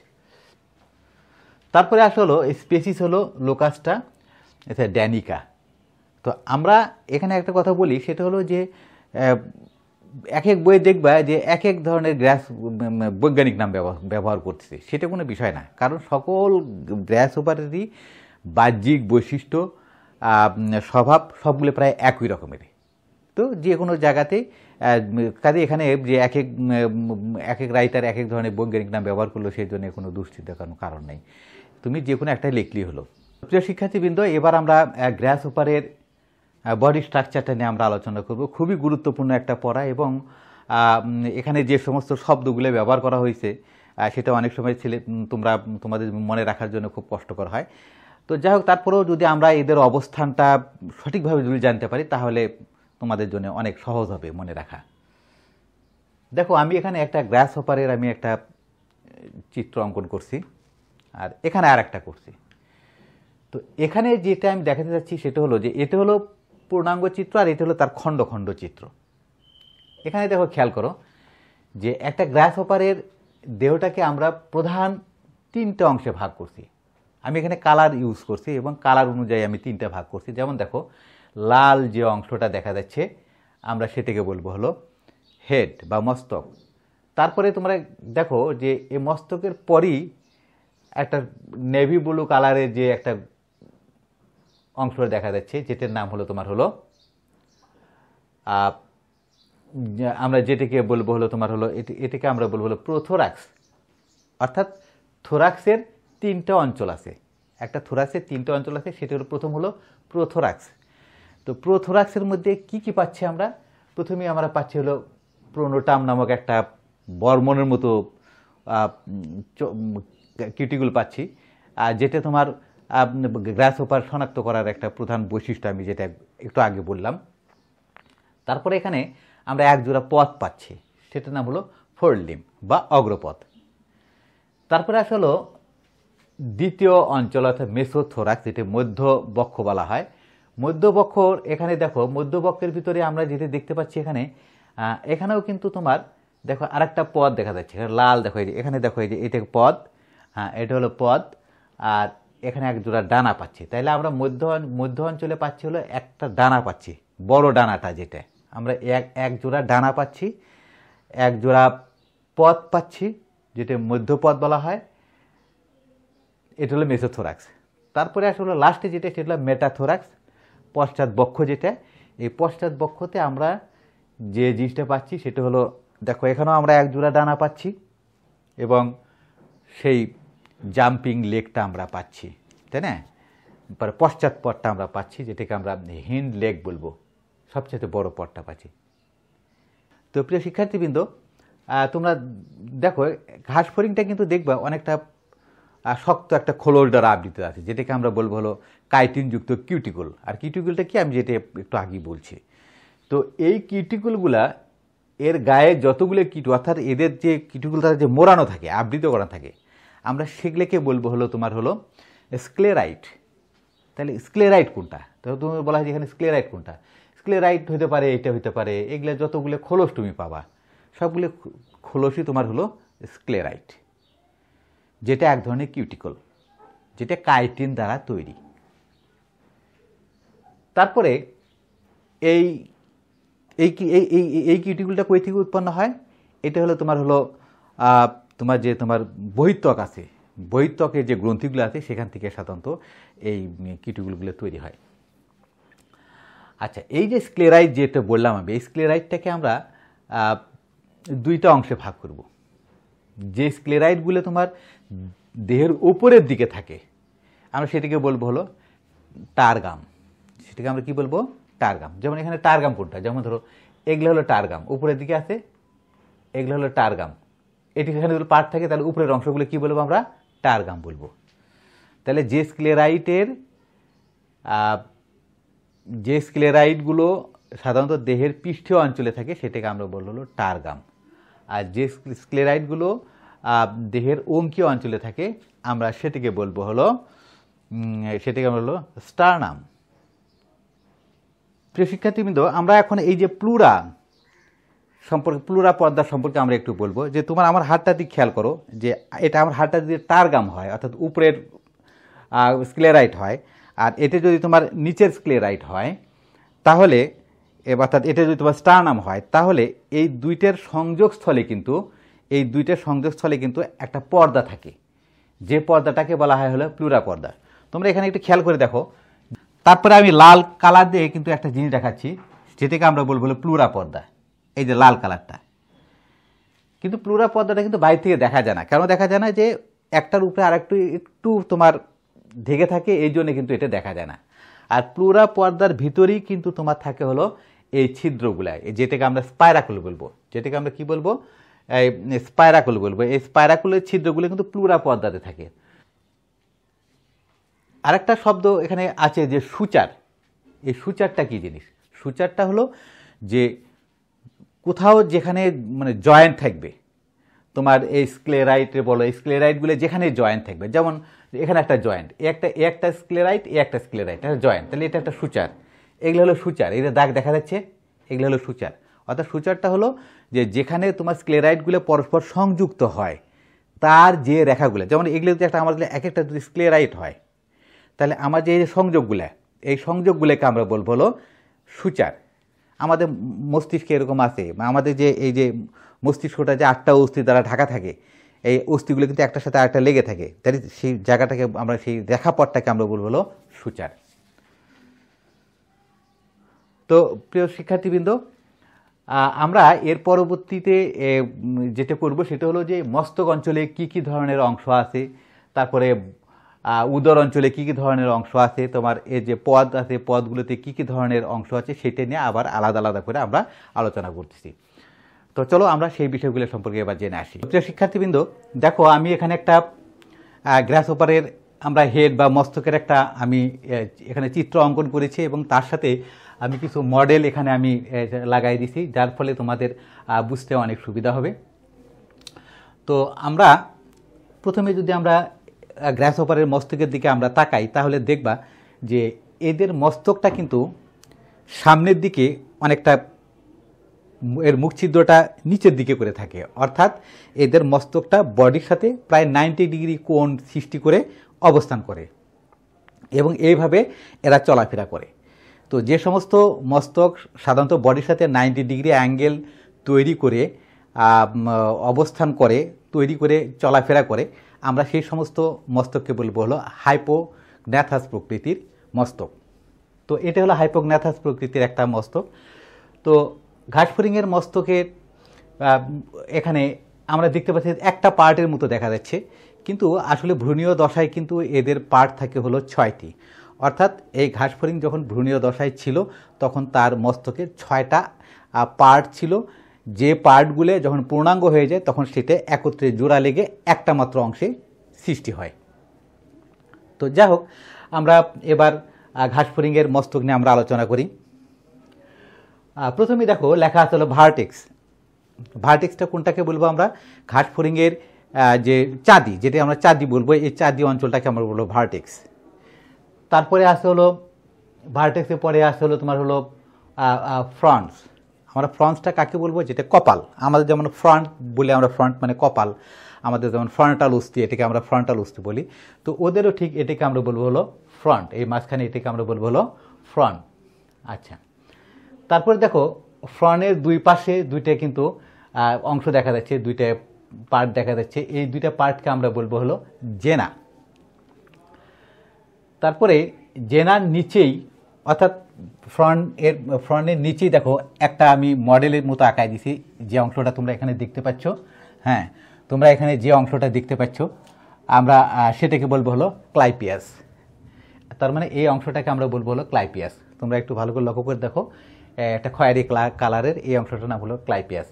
তারপরে আসলে হলো স্পেসিস হলো লোকাসটা এটা ড্যানিকা তো আমরা এখানে একটা কথা বলি, সেটা হলো যে এক এক বইয়ে দেখবা যে এক এক ধরনের উম, বৈজ্ঞানিক নাম ব্যবহার করতেছে। সেটা কোনো বিষয় না। কারণ সকল গ্রাস ওপারেরই বাহ্যিক বৈশিষ্ট্য স্বভাব সবগুলো প্রায় একই রকমের তো যে কোনো জায়গাতে কাজে এখানে যে এক এক এক এক রাইটার এক এক ধরনের বৈজ্ঞানিক নাম ব্যবহার করল সেই জন্য কোনো দুশ্চিন্তার কোনো কারণ নেই। তুমি যে কোনো একটা লিখলেই হলো। প্রিয় শিক্ষার্থীবৃন্দ এবার আমরা গ্রাস ওপারের বডি স্ট্রাকচারটা নিয়ে আমরা আলোচনা করব। খুবই গুরুত্বপূর্ণ একটা পড়া এবং এখানে যে সমস্ত শব্দগুলো ব্যবহার করা হয়েছে সেটা অনেক সময় ছেলে তোমরা, তোমাদের মনে রাখার জন্য খুব কষ্টকর হয়। তো যাই হোক, তারপরেও যদি আমরা এদের অবস্থানটা সঠিকভাবে যদি জানতে পারি, তাহলে তোমাদের জন্য অনেক সহজ হবে মনে রাখা। দেখো, আমি এখানে একটা গ্রাস হপারের আমি একটা চিত্র অঙ্কন করছি, আর এখানে আর একটা করছি। তো এখানে যেটা আমি দেখাতে চাচ্ছি সেটা হলো যে, এটা হলো পূর্ণাঙ্গ চিত্র আর এটা হলো তার খণ্ড খণ্ড চিত্র। এখানে দেখো খেয়াল করো যে একটা গ্রাস হপারের দেহটাকে আমরা প্রধান তিনটে অংশে ভাগ করছি। আমি এখানে কালার ইউজ করছি এবং কালার অনুযায়ী আমি তিনটা ভাগ করছি। যেমন দেখো, লাল যে অংশটা দেখা যাচ্ছে, আমরা সেটাকে বলব হলো হেড বা মস্তক। তারপরে তোমরা দেখো যে এই মস্তকের পরই একটা নেভি ব্লু কালারের যে একটা অংশ দেখা যাচ্ছে, যেটার নাম হলো তোমার হলো আমরা যেটাকে বলব হলো তোমার হলো, এটি- এটাকে আমরা বলব হলো প্রোথোরাক্স। অর্থাৎ থোরাক্সের তিনটা অঞ্চল আছে। একটা থোরাক্সের তিনটা অঞ্চল আছে সেটা হলো প্রথম হলো প্রোথোরাক্স। তো প্রোথোরাক্সের মধ্যে কি কি পাচ্ছি আমরা? প্রথমেই আমরা পাচ্ছি হলো প্রোনোটাম নামক একটা বর্মনের মতো কিউটিগুল পাচ্ছি। আর যেটা তোমার গ্রাস ওপার শনাক্ত করার একটা প্রধান বৈশিষ্ট্য আমি যেটা একটু আগে বললাম। তারপরে এখানে আমরা এক জোড়া পথ পাচ্ছি। সেটার নাম হলো ফোরলিম বা অগ্রপথ। তারপরে আসলে দ্বিতীয় অঞ্চল অর্থাৎ মেসোথোরাক্স যেটি মধ্য বক্ষ বলা হয়। মধ্যবক্ষর এখানে দেখো মধ্যবক্ষের ভিতরে আমরা যেটা দেখতে পাচ্ছি এখানে এখানেও কিন্তু তোমার দেখো আরেকটা পদ দেখা যাচ্ছে। এখানে লাল দেখো, এই যে এখানে দেখো, এই যে এটা পদ হ্যাঁ এটা হলো পদ আর এখানে এক জোড়া ডানা পাচ্ছি। তাইলে আমরা মধ্য মধ্য অঞ্চলে পাচ্ছি হলো একটা ডানা পাচ্ছি। বড় ডানাটা যেটা। আমরা এক এক জোড়া ডানা পাচ্ছি, এক জোড়া পদ পাচ্ছি, যেটা মধ্যপদ বলা হয়। এটা হলো মেসোথোরাক্স। তারপরে আসলে হলো লাস্টে যেটা, সেটা হলো মেটাথোরাক্স, পশ্চাৎ বক্ষ যেটা। এই পশ্চাৎ বক্ষতে আমরা যে জিনিসটা পাচ্ছি, সেটা হলো, দেখো এখানেও আমরা এক জোড়া ডানা পাচ্ছি এবং সেই জাম্পিং লেগটা আমরা পাচ্ছি, তাই না? পরে পশ্চাৎ পথটা আমরা পাচ্ছি, যেটাকে আমরা হিন্ড লেগ বলব, সবচেয়ে বড় পটটা পাচ্ছি। তো প্রিয় শিক্ষার্থীবৃন্দ তোমরা দেখো, ঘাস ফড়িংটা কিন্তু দেখবা অনেকটা শক্ত একটা খোলস দ্বারা আবৃত আছে, যেটাকে আমরা বলব হলো কাইটিনযুক্ত কিউটিকল। আর কিউটিকলটা কি? আমি যেটা একটু আগে বলছি। তো এই কিউটিকলগুলা, এর গায়ে যতগুলো কিটু, অর্থাৎ এদের যে কিটুগুলো তারা যে মোড়ানো থাকে, আবৃত করা থাকে আমরা সেগুলোকে বলব হলো তোমার হলো স্ক্লেরাইট তাহলে স্ক্লেরাইট কোনটা? তাহলে তুমি বলা হয় এখানে স্ক্লেরাইট কোনটা? স্ক্লেরাইট হতে পারে, এটা হতে পারে, এগুলো যতগুলো খোলস তুমি পাবা, সবগুলো খোলসই তোমার হলো স্ক্লেরাইট যেটা এক ধরনের কিউটিকল যেটা কাইটিন দ্বারা তৈরি। তারপরে এই এই এই এই কিউটিকুলটা কই থেকে উৎপন্ন হয়? এটা হলো তোমার হলো তোমার যে তোমার বহিত্বক আছে, বহিত্বকের যে গ্রন্থিগুলো আছে, সেখান থেকে সাধারণত এই কিউটিকুলগুলো তৈরি হয়। আচ্ছা এই যে স্ক্লেরাইট যেটা বললাম আমি, এই স্ক্লেরাইটটাকে আমরা দুইটা অংশে ভাগ করব। যে স্ক্লেরাইটগুলো তোমার দেহের উপরের দিকে থাকে, আমরা সেটাকে বলব হলো টারগাম সেটাকে আমরা কি বলব? টারগাম যেমন এখানে টারগাম কোনটা? যেমন ধরো, এগুলো হলো টারগাম উপরের দিকে আছে, এগুলো হলো টারগাম এটি এখানে যদি পার্ট থাকে, তাহলে উপরের অংশগুলো কি বলব আমরা? টারগাম বলব। তাহলে যে স্ক্লেরাইটের যে স্ক্লেরাইটগুলো সাধারণত দেহের পৃষ্ঠীয় অঞ্চলে থাকে, সেটাকে আমরা বলব হলো টারগাম আর যে স্ক্লেরাইটগুলো দেহের অঙ্কীয় অঞ্চলে থাকে, আমরা সেটিকে বলব হলো সেটিকে সেটাকে আমরা হলো স্টারনাম প্রিয় শিক্ষার্থীবৃন্দ, আমরা এখন এই যে প্লুরা সম্পর্কে, প্লুরা পর্দা সম্পর্কে আমরা একটু বলব, যে তোমার আমার হাতটা দিক খেয়াল করো, যে এটা আমার হাতটা দিয়ে টারগাম হয়, অর্থাৎ উপরের স্ক্লেরাইট হয়, আর এতে যদি তোমার নিচের স্ক্লেরাইট হয়, তাহলে অর্থাৎ এটা যদি তোমার স্টারনাম হয়, তাহলে এই দুইটার সংযোগস্থলে কিন্তু, এই দুইটার সংযোগস্থলে কিন্তু একটা পর্দা থাকে। যে পর্দাটাকে বলা হয় হলো প্লুরা পর্দা। তোমরা এখানে একটু খেয়াল করে দেখো। তারপরে আমি লাল কালার দিয়ে কিন্তু একটা জিনিস দেখাচ্ছি, যেটাকে আমরা বলব প্লুরা পর্দা। এই যে লাল কালারটা। কিন্তু প্লুরা পর্দাটা কিন্তু বাইরে থেকে দেখা যায় না। কেন দেখা যায় না যে একটার উপরে আর একটু একটু তোমার ঢেকে থাকে, এই জন্য কিন্তু এটা দেখা যায় না। আর প্লুরা পর্দার ভিতরেই কিন্তু তোমার থাকে হলো এই ছিদ্রগুলা যেটাকে আমরা স্পাইরাকুল বলব। যেটাকে আমরা কি বলব? এই স্পাইরাকুল বলব। এই স্পাইরাকুলের ছিদ্রগুলো কিন্তু প্লুরা পর্দাতে থাকে। আরেকটা শব্দ এখানে আছে যে সুচার। এই সুচারটা কি জিনিস? সূচারটা হলো যে কোথাও যেখানে মানে জয়েন্ট থাকবে। তোমার এই স্ক্লেরাইটে বলো স্ক্লেরাইটগুলো যেখানে জয়েন্ট থাকবে। যেমন, এখানে একটা জয়েন্ট একটা একটা স্ক্লেরাইট একটা স্ক্লেরাইট এটা জয়েন্ট তাহলে এটা একটা সুচার। এগুলো হলো সুচার যে দাগ দেখা যাচ্ছে, এগুলো হলো সুচার। অর্থাৎ সুচারটা হলো যে যেখানে তোমার স্ক্লেরাইটগুলো পরস্পর সংযুক্ত হয়, তার যে রেখাগুলো, যেমন এগুলো যদি একটা আমাদের এক একটা যদি স্ক্লেরাইট হয়, তাহলে আমার যে সংযোগগুলো, এই সংযোগগুলোকে আমরা বলব হলো সূচার। আমাদের মস্তিষ্কে এরকম আছে। বা আমাদের যে, এই যে মস্তিষ্কটা যে আটটা অস্থি দ্বারা ঢাকা থাকে, এই অস্থিগুলো কিন্তু একটার সাথে আরেকটা লেগে থাকে। তাই সেই জায়গাটাকে আমরা, সেই রেখাপথটাকে আমরা বলব হলো সূচার। তো প্রিয় শিক্ষার্থীবৃন্দ আমরা এর পরবর্তীতে যেটা করব সেটা হলো যে মস্তক অঞ্চলে কি কি ধরনের অংশ আছে, তারপরে উদর অঞ্চলে কী কী ধরনের অংশ আছে? তোমার এই যে পদ আছে, পদগুলোতে কী কী ধরনের অংশ আছে সেটা নিয়ে আবার আলাদা আলাদা করে আমরা আলোচনা করতেছি। তো চলো আমরা সেই বিষয়গুলো সম্পর্কে এবার জেনে আসি। প্রিয় শিক্ষার্থীবৃন্দ, দেখো আমি এখানে একটা গ্রাস ওপারের আমরা হেড বা মস্তকের একটা আমি এখানে চিত্র অঙ্কন করেছি এবং তার সাথে আমি কিছু মডেল এখানে আমি লাগাই দিছি, যার ফলে তোমাদের বুঝতে অনেক সুবিধা হবে। তো আমরা প্রথমে যদি আমরা গ্রাস ওপারের মস্তকের দিকে আমরা তাকাই, তাহলে দেখবা যে এদের মস্তকটা কিন্তু সামনের দিকে অনেকটা এর মুখ ছিদ্রটা নিচের দিকে করে থাকে। অর্থাৎ এদের মস্তকটা বডির সাথে প্রায় নাইনটি ডিগ্রি কোণ সৃষ্টি করে অবস্থান করে এবং এইভাবে এরা চলাফেরা করে। তো যে সমস্ত মস্তক সাধারণত বডির সাথে নাইনটি ডিগ্রি অ্যাঙ্গেল তৈরি করে অবস্থান করে, তৈরি করে চলাফেরা করে আমরা সেই সমস্ত মস্তককে বলব হলো হাইপোগ্ন্যাথাস প্রকৃতির মস্তক। তো এটা হলো হাইপোগ্ন্যাথাস প্রকৃতির একটা মস্তক। তো ঘাসফড়িংয়ের মস্তকের এখানে আমরা দেখতে পাচ্ছি একটা পার্টের মতো দেখা যাচ্ছে। কিন্তু আসলে ভ্রূণীয় দশায় কিন্তু এদের পার্ট থাকে হলো ছয়টি। অর্থাৎ এই ঘাসফড়িং যখন ভ্রূণীয় দশায় ছিল, তখন তার মস্তকের ছয়টা পার্ট ছিল। যে পার্টগুলো যখন পূর্ণাঙ্গ হয়ে যায় তখন সেটা একত্রে জোড়া লেগে একটা মাত্র অংশে সৃষ্টি হয়। তো যাই হোক আমরা এবার আহ, ঘাসফড়িংয়ের মস্তক নিয়ে আমরা আলোচনা করি। প্রথমে দেখো লেখা আছে হলো ভার্টেক্স ভার্টেক্সটা কোনটাকে বলব আমরা? ঘাস ফড়িংয়ের যে চাঁদি যেটা আমরা চাঁদি বলব এই চাঁদি অঞ্চলটাকে আমরা বলব ভার্টেক্স তারপরে আসে হলো ভার্টেক্সের পরে আসে হলো তোমার হলো ফ্রন্টস। আমরা ফ্রন্টসটা কাকে বলব? যেটা কপাল। আমাদের যেমন ফ্রন্ট বলে আমরা ফ্রন্ট মানে কপাল। আমাদের যেমন ফ্রন্টাল উস্তি এটাকে আমরা ফ্রন্টাল উস্তি বলি। তো ওদেরও ঠিক এটাকে আমরা বলব হলো ফ্রন্ট এই মাঝখানে এটাকে আমরা বলব হলো ফ্রন্ট আচ্ছা। তারপরে দেখো, ফ্রন্টের দুই পাশে দুইটা কিন্তু অংশ দেখা যাচ্ছে, দুইটা পার্ট দেখা যাচ্ছে। এই দুইটা পার্টকে আমরা বলব হলো জেনা। তারপরে জেনার নিচেই, অর্থাৎ ফ্রন্ট এর ফ্রন্টের নিচেই দেখো, একটা আমি মডেলের মতো আঁকায় দিছি। যে অংশটা তোমরা এখানে দেখতে পাচ্ছ হ্যাঁ তোমরা এখানে যে অংশটা দেখতে পাচ্ছ, আমরা সেটাকে বলব হলো ক্লাইপিয়াস তার মানে এই অংশটাকে আমরা বলব হলো ক্লাইপিয়াস তোমরা একটু ভালো করে লক্ষ্য করে দেখো একটা খয়েরি ক্লা- কালারের এই অংশটার নাম হলো ক্লাইপিয়াস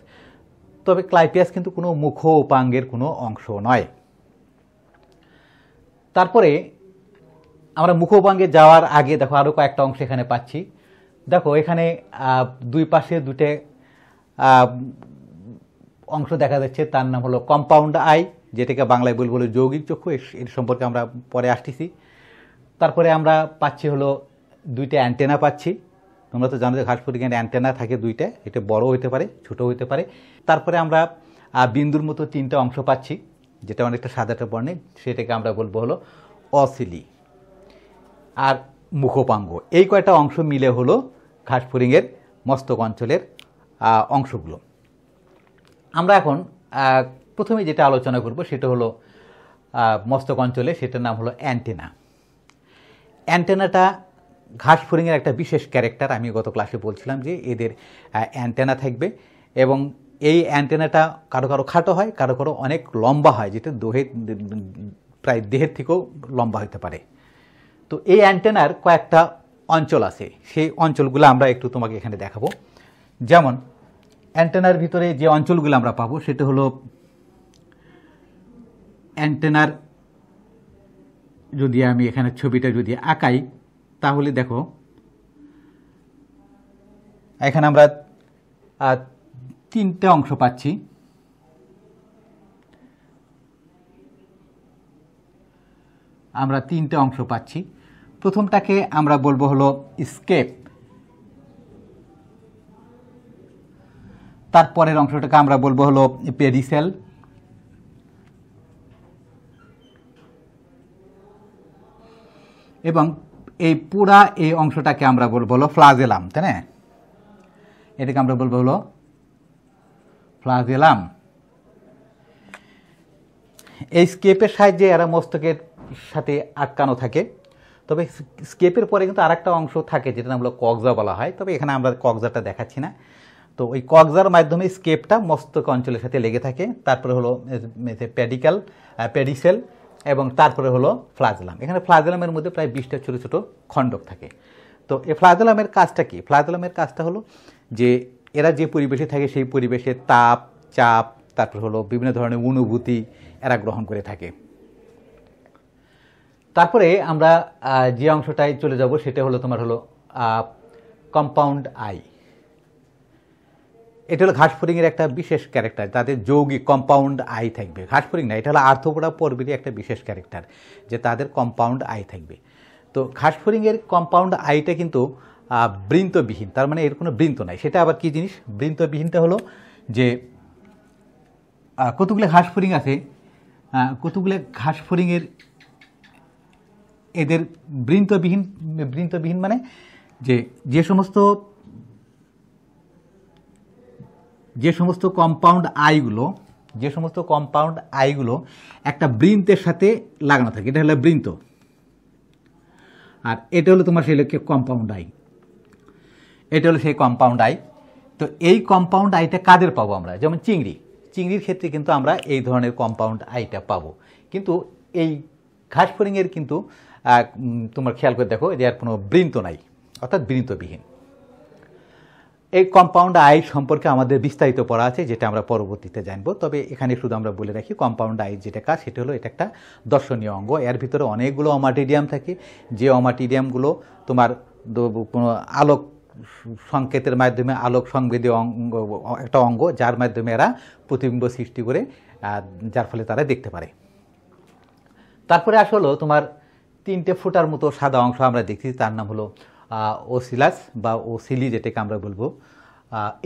তবে ক্লাইপিয়াস কিন্তু কোনো মুখ উপাঙ্গের কোনো অংশ নয়। তারপরে আমরা মুখোপাঙ্গে যাওয়ার আগে দেখো আরও কয়েকটা অংশ এখানে পাচ্ছি। দেখো, এখানে দুই পাশে দুটে অংশ দেখা যাচ্ছে, তার নাম হলো কম্পাউন্ড আই যেটাকে বাংলায় বলব হলো যৌগিক চক্ষু, এর- সম্পর্কে আমরা পরে আসতেছি। তারপরে আমরা পাচ্ছি হলো দুইটা অ্যান্টেনা পাচ্ছি। তোমরা তো জানো যে ঘাস পরিজ্ঞানের অ্যান্টেনা থাকে দুইটা, এটা বড় হতে পারে ছোট হতে পারে। তারপরে আমরা বিন্দুর মতো তিনটা অংশ পাচ্ছি, যেটা অনেকটা সাদাটা বর্ণে সেটাকে আমরা বলব হলো অসিলি। আর মুখপাঙ্গ। এই কয়টা অংশ মিলে হলো ঘাসফড়িংয়ের মস্তক অঞ্চলের অংশগুলো। আমরা এখন প্রথমে যেটা আলোচনা করব সেটা হলো মস্তক অঞ্চলে সেটার নাম হলো অ্যান্টেনা। অ্যান্টেনাটা ঘাস ফড়িংয়ের একটা বিশেষ ক্যারেক্টার। আমি গত ক্লাসে বলছিলাম যে এদের অ্যান্টেনা থাকবে এবং এই অ্যান্টেনাটা কারও কারও খাটো হয়, কারও কারও অনেক লম্বা হয়, যেটা দোহে, প্রায় দেহের থেকেও লম্বা হতে পারে। তো এই অ্যান্টেনার কয়েকটা অঞ্চল আছে। সেই অঞ্চলগুলো আমরা একটু তোমাকে এখানে দেখাবো। যেমন অ্যান্টেনার ভিতরে যে অঞ্চলগুলো আমরা পাবো, সেটা হলো অ্যান্টেনার যদি আমি এখানে ছবিটা যদি আঁকাই, তাহলে দেখো, এখানে আমরা তিনটে অংশ পাচ্ছি। আমরা তিনটে অংশ পাচ্ছি। প্রথমটাকে আমরা বলব হলো স্কেপ তারপরের অংশটাকে আমরা বলব হলো পেরিসেল এবং এই পুরা এই অংশটাকে আমরা বলব হলো ফ্লাজেলাম তাই না? এটাকে আমরা বলব হলো ফ্লাজেলাম এই স্কেপের সাহায্যে এরা মস্তকের সাথে আটকানো থাকে। তবে স্কেপের পরে কিন্তু আরেকটা অংশ থাকে যেটা নাম হলো কক্সা বলা হয়। তবে এখানে আমরা কক্সাটা দেখাচ্ছি না। তো ওই কক্সার মাধ্যমে স্কেপটা মস্তক অঞ্চলের সাথে লেগে থাকে। তারপরে হলো প্যাডিক্যাল প্যাডিসেল এবং তারপরে হলো ফ্লাজলাম। এখানে ফ্লাজেলামের মধ্যে প্রায় বিশটা ছোটো ছোটো খণ্ডক থাকে। তো এই ফ্লাজলামের কাজটা কি? ফ্লাজলামের কাজটা হলো যে এরা যে পরিবেশে থাকে সেই পরিবেশে তাপ, চাপ, তারপর হলো বিভিন্ন ধরনের অনুভূতি এরা গ্রহণ করে থাকে। তারপরে আমরা যে অংশটায় চলে যাব সেটা হলো তোমার হলো কম্পাউন্ড আই এটা হলো ঘাসফড়িংয়ের একটা বিশেষ ক্যারেক্টার তাদের যৌগিক কম্পাউন্ড আই থাকবে। ঘাসফড়িং না, এটা হলো আর্থপোড়া পর্বেরই একটা বিশেষ ক্যারেক্টার যে তাদের কম্পাউন্ড আই থাকবে। তো ঘাসফড়িংয়ের কম্পাউন্ড আইটা কিন্তু বৃন্তবিহীন, তার মানে এর কোনো বৃন্ত নাই। সেটা আবার কি জিনিস? বৃন্তবিহীনটা হলো যে কতগুলো ঘাস ফড়িং আছে? কতগুলো ঘাস ফড়িংয়ের এদের বৃন্তবিহীন বৃন্তবিহীন মানে যে যে সমস্ত যে সমস্ত কম্পাউন্ড আইগুলো যে সমস্ত কম্পাউন্ড আইগুলো একটা বৃন্তের সাথে লাগানো থাকে। এটা হলো বৃন্ত। আর এটা হলো তোমার সেই কম্পাউন্ড আই এটা হলো সেই কম্পাউন্ড আই তো এই কম্পাউন্ড আইটা কাদের পাবো আমরা? যেমন চিংড়ি। চিংড়ির ক্ষেত্রে কিন্তু আমরা এই ধরনের কম্পাউন্ড আইটা পাবো। কিন্তু এই ঘাস ফড়িংয়ের কিন্তু তোমার খেয়াল করে দেখো আর কোনো বৃন্ত নাই, অর্থাৎ বৃন্তবিহীন। এই কম্পাউন্ড আই সম্পর্কে আমাদের বিস্তারিত পড়া আছে, যেটা আমরা পরবর্তীতে জানব। তবে এখানে শুধু আমরা বলে রাখি কম্পাউন্ড আই যেটা কাজ, সেটা হলো এটা একটা দর্শনীয় অঙ্গ। এর ভিতরে অনেকগুলো অমাটিডিয়াম থাকে। যে অমাটিডিয়ামগুলো তোমার কোনো আলোক সংকেতের মাধ্যমে, আলোক সংবেদী অঙ্গ, একটা অঙ্গ, যার মাধ্যমে এরা প্রতিবিম্ব সৃষ্টি করে যার ফলে তারা দেখতে পারে। তারপরে আসলো তোমার তিনটে ফুটার মতো সাদা অংশ আমরা দেখছি, তার নাম হলো ওসিলাস বা ওসিলি যেটাকে আমরা বলব।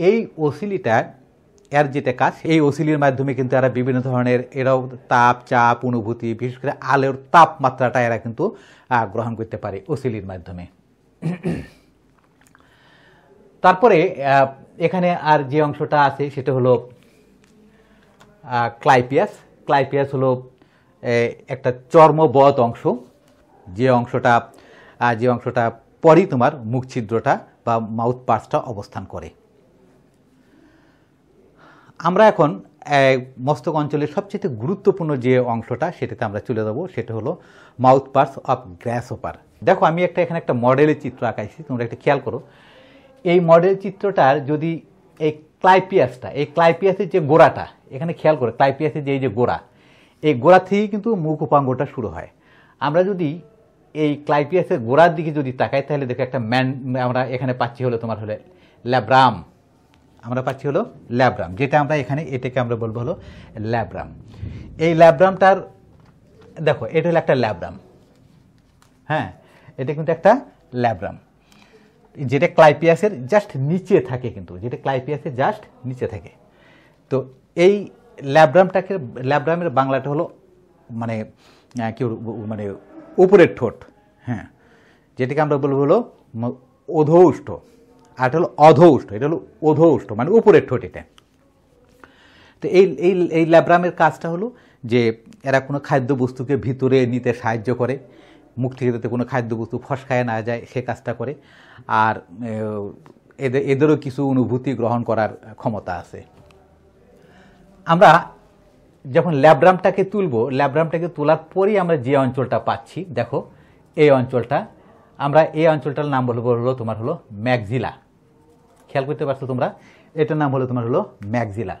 এই ওসিলিটা, এর যেটা কাজ, এই ওসিলির মাধ্যমে কিন্তু এরা বিভিন্ন ধরনের, এরাও তাপ, চাপ, অনুভূতি, বিশেষ করে আলোর তাপমাত্রাটা এরা কিন্তু গ্রহণ করতে পারে ওসিলির মাধ্যমে। তারপরে এখানে আর যে অংশটা আছে, সেটা হলো ক্লাইপিয়াস। ক্লাইপিয়াস হলো একটা চর্মবধ অংশ। যে অংশটা যে অংশটা পরই তোমার মুখ ছিদ্রটা বা মাউথ পার্সটা অবস্থান করে। আমরা এখন মস্তক অঞ্চলের সবচেয়ে গুরুত্বপূর্ণ যে অংশটা সেটাতে আমরা চলে যাব, সেটা হলো মাউথ পার্স অফ গ্র্যাস ওপার দেখো, আমি একটা, এখানে একটা মডেলের চিত্র আঁকাইছি, তোমরা একটা খেয়াল করো। এই মডেল চিত্রটার যদি এই ক্লাইপিয়াসটা এই ক্লাইপিয়াসের যে গোড়াটা, এখানে খেয়াল করো ক্লাইপিয়াসের যে এই যে গোড়া, এই গোড়া থেকেই কিন্তু মুখ উপাঙ্গটা শুরু হয়। আমরা যদি এই ক্লাইপিয়াসের গোড়ার দিকে যদি তাকাই তাহলে দেখো একটা ম্যান আমরা এখানে পাচ্ছি হলো তোমার হলো ল্যাব্রাম। আমরা পাচ্ছি হলো ল্যাব্রাম যেটা আমরা এখানে এটাকে আমরা বলব হলো ল্যাব্রাম। এই ল্যাব্রামটার দেখো এটা হলো একটা ল্যাব্রাম। হ্যাঁ এটা কিন্তু একটা ল্যাব্রাম। যেটা ক্লাইপিয়াসের জাস্ট নিচে থাকে কিন্তু যেটা ক্লাইপিয়াসের জাস্ট নিচে থাকে। তো এই ল্যাব্রামটাকে ল্যাব্রামের বাংলাটা হলো মানে আহ, কি মানে উপরের ঠোঁট। হ্যাঁ। যেটিকে আমরা বলব হলো অধৌষ্ঠ আর এটা হলো অধৌষ্ঠ এটা হলো অধৌষ্ঠ মানে উপরের ঠোঁট এটা। তো এই এই এই ল্যাব্রামের কাজটা হলো যে এরা কোনো খাদ্যবস্তুকে ভিতরে নিতে সাহায্য করে। মুখ থেকে যাতে কোনো খাদ্যবস্তু ফসকায় না যায়, সে কাজটা করে। আর এদের এদেরও কিছু অনুভূতি গ্রহণ করার ক্ষমতা আছে। আমরা যখন ল্যাব্রামটাকে তুলবো ল্যাব্রামটাকে তোলার পরেই আমরা যে অঞ্চলটা পাচ্ছি, দেখো, এই অঞ্চলটা, আমরা এই অঞ্চলটার নাম বলব হলো, তোমার হলো ম্যাকজিলা খেয়াল করতে পারছ তোমরা? এটার নাম হলো তোমার হলো ম্যাকজিলা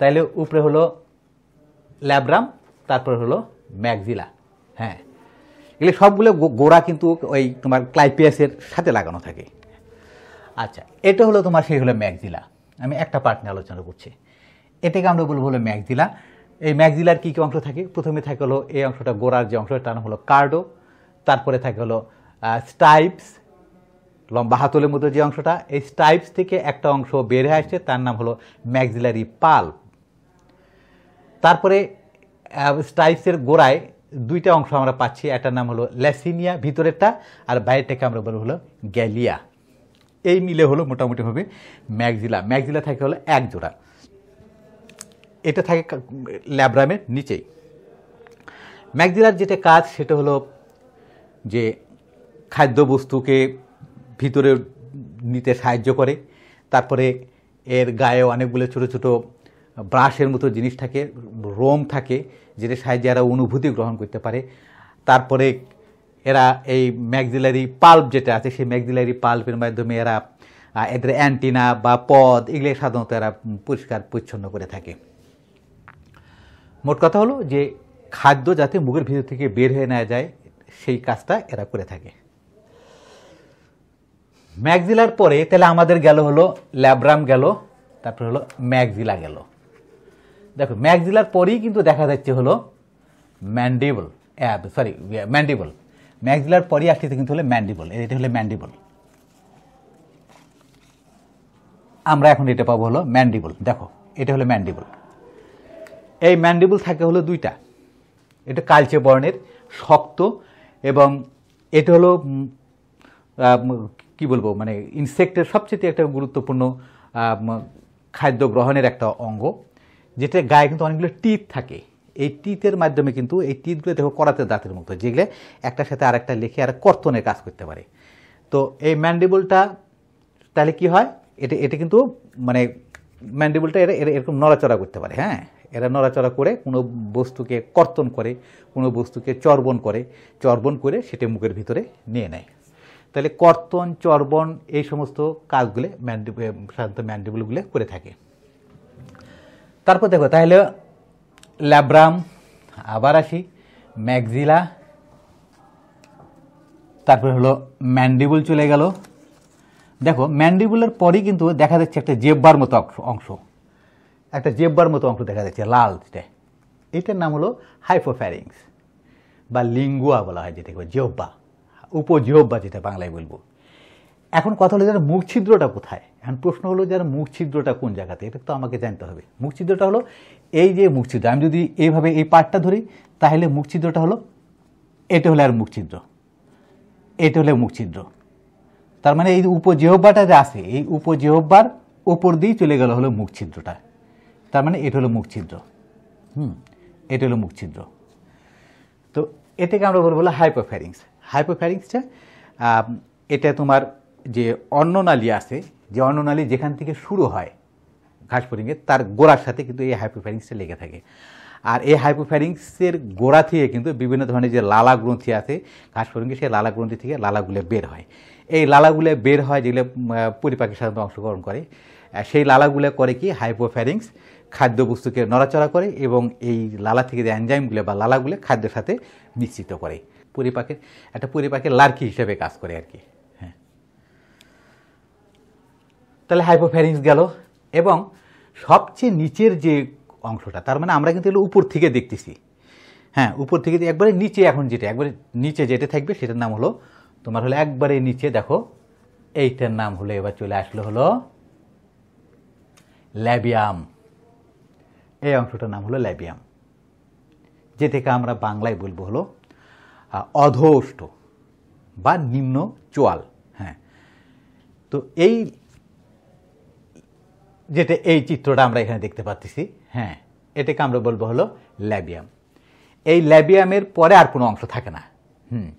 তাইলে উপরে হলো ল্যাব্রাম তারপর হলো ম্যাকজিলা হ্যাঁ। এগুলো সবগুলো গোড়া কিন্তু ওই তোমার ক্লাইপিয়াসের সাথে লাগানো থাকে। আচ্ছা এটা হলো তোমার, সেই হলো ম্যাকজিলা আমি একটা পার্ট নিয়ে আলোচনা করছি। এটাকে আমরা বলব হলো ম্যাগজিলা এই ম্যাগজিলার কী কী অংশ থাকে? প্রথমে থাকে হলো এই অংশটা গোড়ার যে অংশ তার নাম হলো কার্ডো তারপরে থাকে হলো স্টাইপস লম্বা হাতলের মতো যে অংশটা, এই স্টাইপস থেকে একটা অংশ হয়ে আসছে, তার নাম হলো ম্যাগজিলারি পাল্প তারপরে স্টাইপসের গোড়ায় দুইটা অংশ আমরা পাচ্ছি একটার নাম হলো ল্যাসিনিয়া ভিতরেরটা, আর বাইরেরটাকে আমরা বলব হলো গ্যালিয়া এই মিলে হলো মোটামুটিভাবে ম্যাগজিলা ম্যাগজিলা থাকে হলো এক জোড়া। এটা থাকে ল্যাব্রামের নিচেই। ম্যাকজিলার যেটা কাজ, সেটা হলো যে খাদ্যবস্তুকে ভিতরে নিতে সাহায্য করে। তারপরে এর গায়ে অনেকগুলো ছোট ছোট ব্রাশের মতো জিনিস থাকে, রোম থাকে যেটা সাহায্যে এরা অনুভূতি গ্রহণ করতে পারে। তারপরে এরা এই ম্যাকজিলারি পাল্প যেটা আছে, সেই ম্যাকজিলারি পাল্পের মাধ্যমে এরা এদের অ্যান্টিনা বা পদ, এগুলো সাধারণত এরা পরিষ্কার পরিচ্ছন্ন করে থাকে। মোট কথা হলো যে খাদ্য যাতে মুখের ভিতর থেকে বের হয়ে নেওয়া যায়, সেই কাজটা এরা করে থাকে। ম্যাগজিলার পরে তাহলে আমাদের গেল হলো, ল্যাব্রাম গেল, তারপর হলো ম্যাগজিলা গেল। দেখো ম্যাগজিলার পরেই কিন্তু দেখা যাচ্ছে হলো ম্যান্ডিবল সরি ম্যান্ডিবল। ম্যাগজিলার পরেই আসছে কিন্তু হলো ম্যান্ডিবল, এটা হলো ম্যান্ডিবল। আমরা এখন এটা পাবো হলো ম্যান্ডিবল, দেখো, এটা হলো ম্যান্ডিবল। এই ম্যান্ডিবল থাকে হলো দুইটা। এটা কালচে বর্ণের, শক্ত এবং এটা হলো কি বলব মানে ইনসেক্টের সবচেয়ে একটা গুরুত্বপূর্ণ খাদ্য গ্রহণের একটা অঙ্গ, যেটা গায়ে কিন্তু অনেকগুলো টিথ থাকে। এই টিথের মাধ্যমে কিন্তু এই টিথগুলো দেখো করাতে দাঁতের মতো, যেগুলো একটার সাথে আরেকটা লিখে আর কর্তনের কাজ করতে পারে। তো এই ম্যান্ডিবলটা তাহলে কি হয়? এটা এটা কিন্তু মানে ম্যান্ডিবলটা এরা এরা এরকম নড়াচড়া করতে পারে হ্যাঁ? এরা নড়াচড়া করে কোনো বস্তুকে কর্তন করে, কোনো বস্তুকে চর্বণ করে চর্বণ করে সেটা মুখের ভিতরে নিয়ে নেয়। তাহলে কর্তন, চর্বণ এই সমস্ত কাজগুলো ম্যান্ডি সাধারণত ম্যান্ডিবলগুলো করে থাকে। তারপর দেখো, তাহলে ল্যাব্রাম, আবার আসি, ম্যাগজিলা, তারপরে হলো ম্যান্ডিবল চলে গেল। দেখো ম্যান্ডিবুলের পরেই কিন্তু দেখা যাচ্ছে একটা জেব্বার মতো অংশ- একটা জেব্বার মতো অংশ দেখা যাচ্ছে, লাল যেটা এটার নাম হলো হাইপোফ্যারিংস বা লিঙ্গুয়া বলা হয় যেটাকে জিহ্বা উপজিহ্বা যেটা বাংলায় বলব। এখন কথা হলো, যার মুখ ছিদ্রটা কোথায়? এখন প্রশ্ন হলো, যার মুখ ছিদ্রটা কোন জায়গাতে? এটা তো আমাকে জানতে হবে। মুখ ছিদ্রটা হলো এই যে মুখ ছিদ্র আমি যদি এইভাবে এই পার্টটা ধরি, তাহলে মুখ ছিদ্রটা হলো, এটা হলো আর মুখ ছিদ্র এটা হলো মুখ ছিদ্র তার মানে এই উপজেহব্বাটা যে আছে, এই উপজেহব্বার ওপর দিয়েই চলে গেল হলো মুখ ছিদ্রটা। তার মানে এটা হলো মুখ ছিদ্র। হুম, এটা হলো মুখ ছিদ্র। তো এটাকে আমরা বলব হলো হাইপোফ্যারিংস হাইপোফ্যারিংসটা এটা তোমার যে অন্ননালী আছে, যে অন্ননালী যেখান থেকে শুরু হয় ঘাস ফড়িংয়ের তার গোড়ার সাথে কিন্তু এই হাইপোফ্যারিংসটা লেগে থাকে। আর এই হাইপোফ্যারিংসের গোড়া থেকে কিন্তু বিভিন্ন ধরনের যে লালা গ্রন্থি আছে ঘাস ফড়িংয়ে সেই লালা গ্রন্থি থেকে লালাগুলো বের হয়। এই লালাগুলো বের হয় যেগুলো পরিপাকের সাধারণত অংশগ্রহণ করে। সেই লালাগুলো করে কি? হাইপোফ্যারিংস খাদ্যবস্তুকে নড়াচড়া করে এবং এই লালা থেকে যে অ্যানজাইমগুলো বা লালাগুলো খাদ্যের সাথে মিশ্রিত করে। পরিপাকের একটা পরিপাকের লার্কি হিসেবে কাজ করে আর কি। হ্যাঁ। তাহলে হাইপোফ্যারিংস গেল এবং সবচেয়ে নিচের যে অংশটা, তার মানে আমরা কিন্তু এগুলো উপর থেকে দেখতেছি। হ্যাঁ উপর থেকে একবারে নিচে এখন যেটা, একবারে নিচে যেটা থাকবে সেটার নাম হলো তোমার হলো একবারে নিচে দেখো এইটার নাম হলো এবার চলে আসলো হলো ল্যাবিয়াম। এই অংশটার নাম হলো ল্যাবিয়াম। যেটাকে আমরা বাংলায় বলব হলো আহ, অধোষ্ঠ বা নিম্ন চোয়াল। হ্যাঁ। তো এই যেটা এই চিত্রটা আমরা এখানে দেখতে পাচ্ছি হ্যাঁ এটাকে আমরা বলব হলো ল্যাবিয়াম। এই ল্যাবিয়ামের পরে আর কোনো অংশ থাকে না। হুম।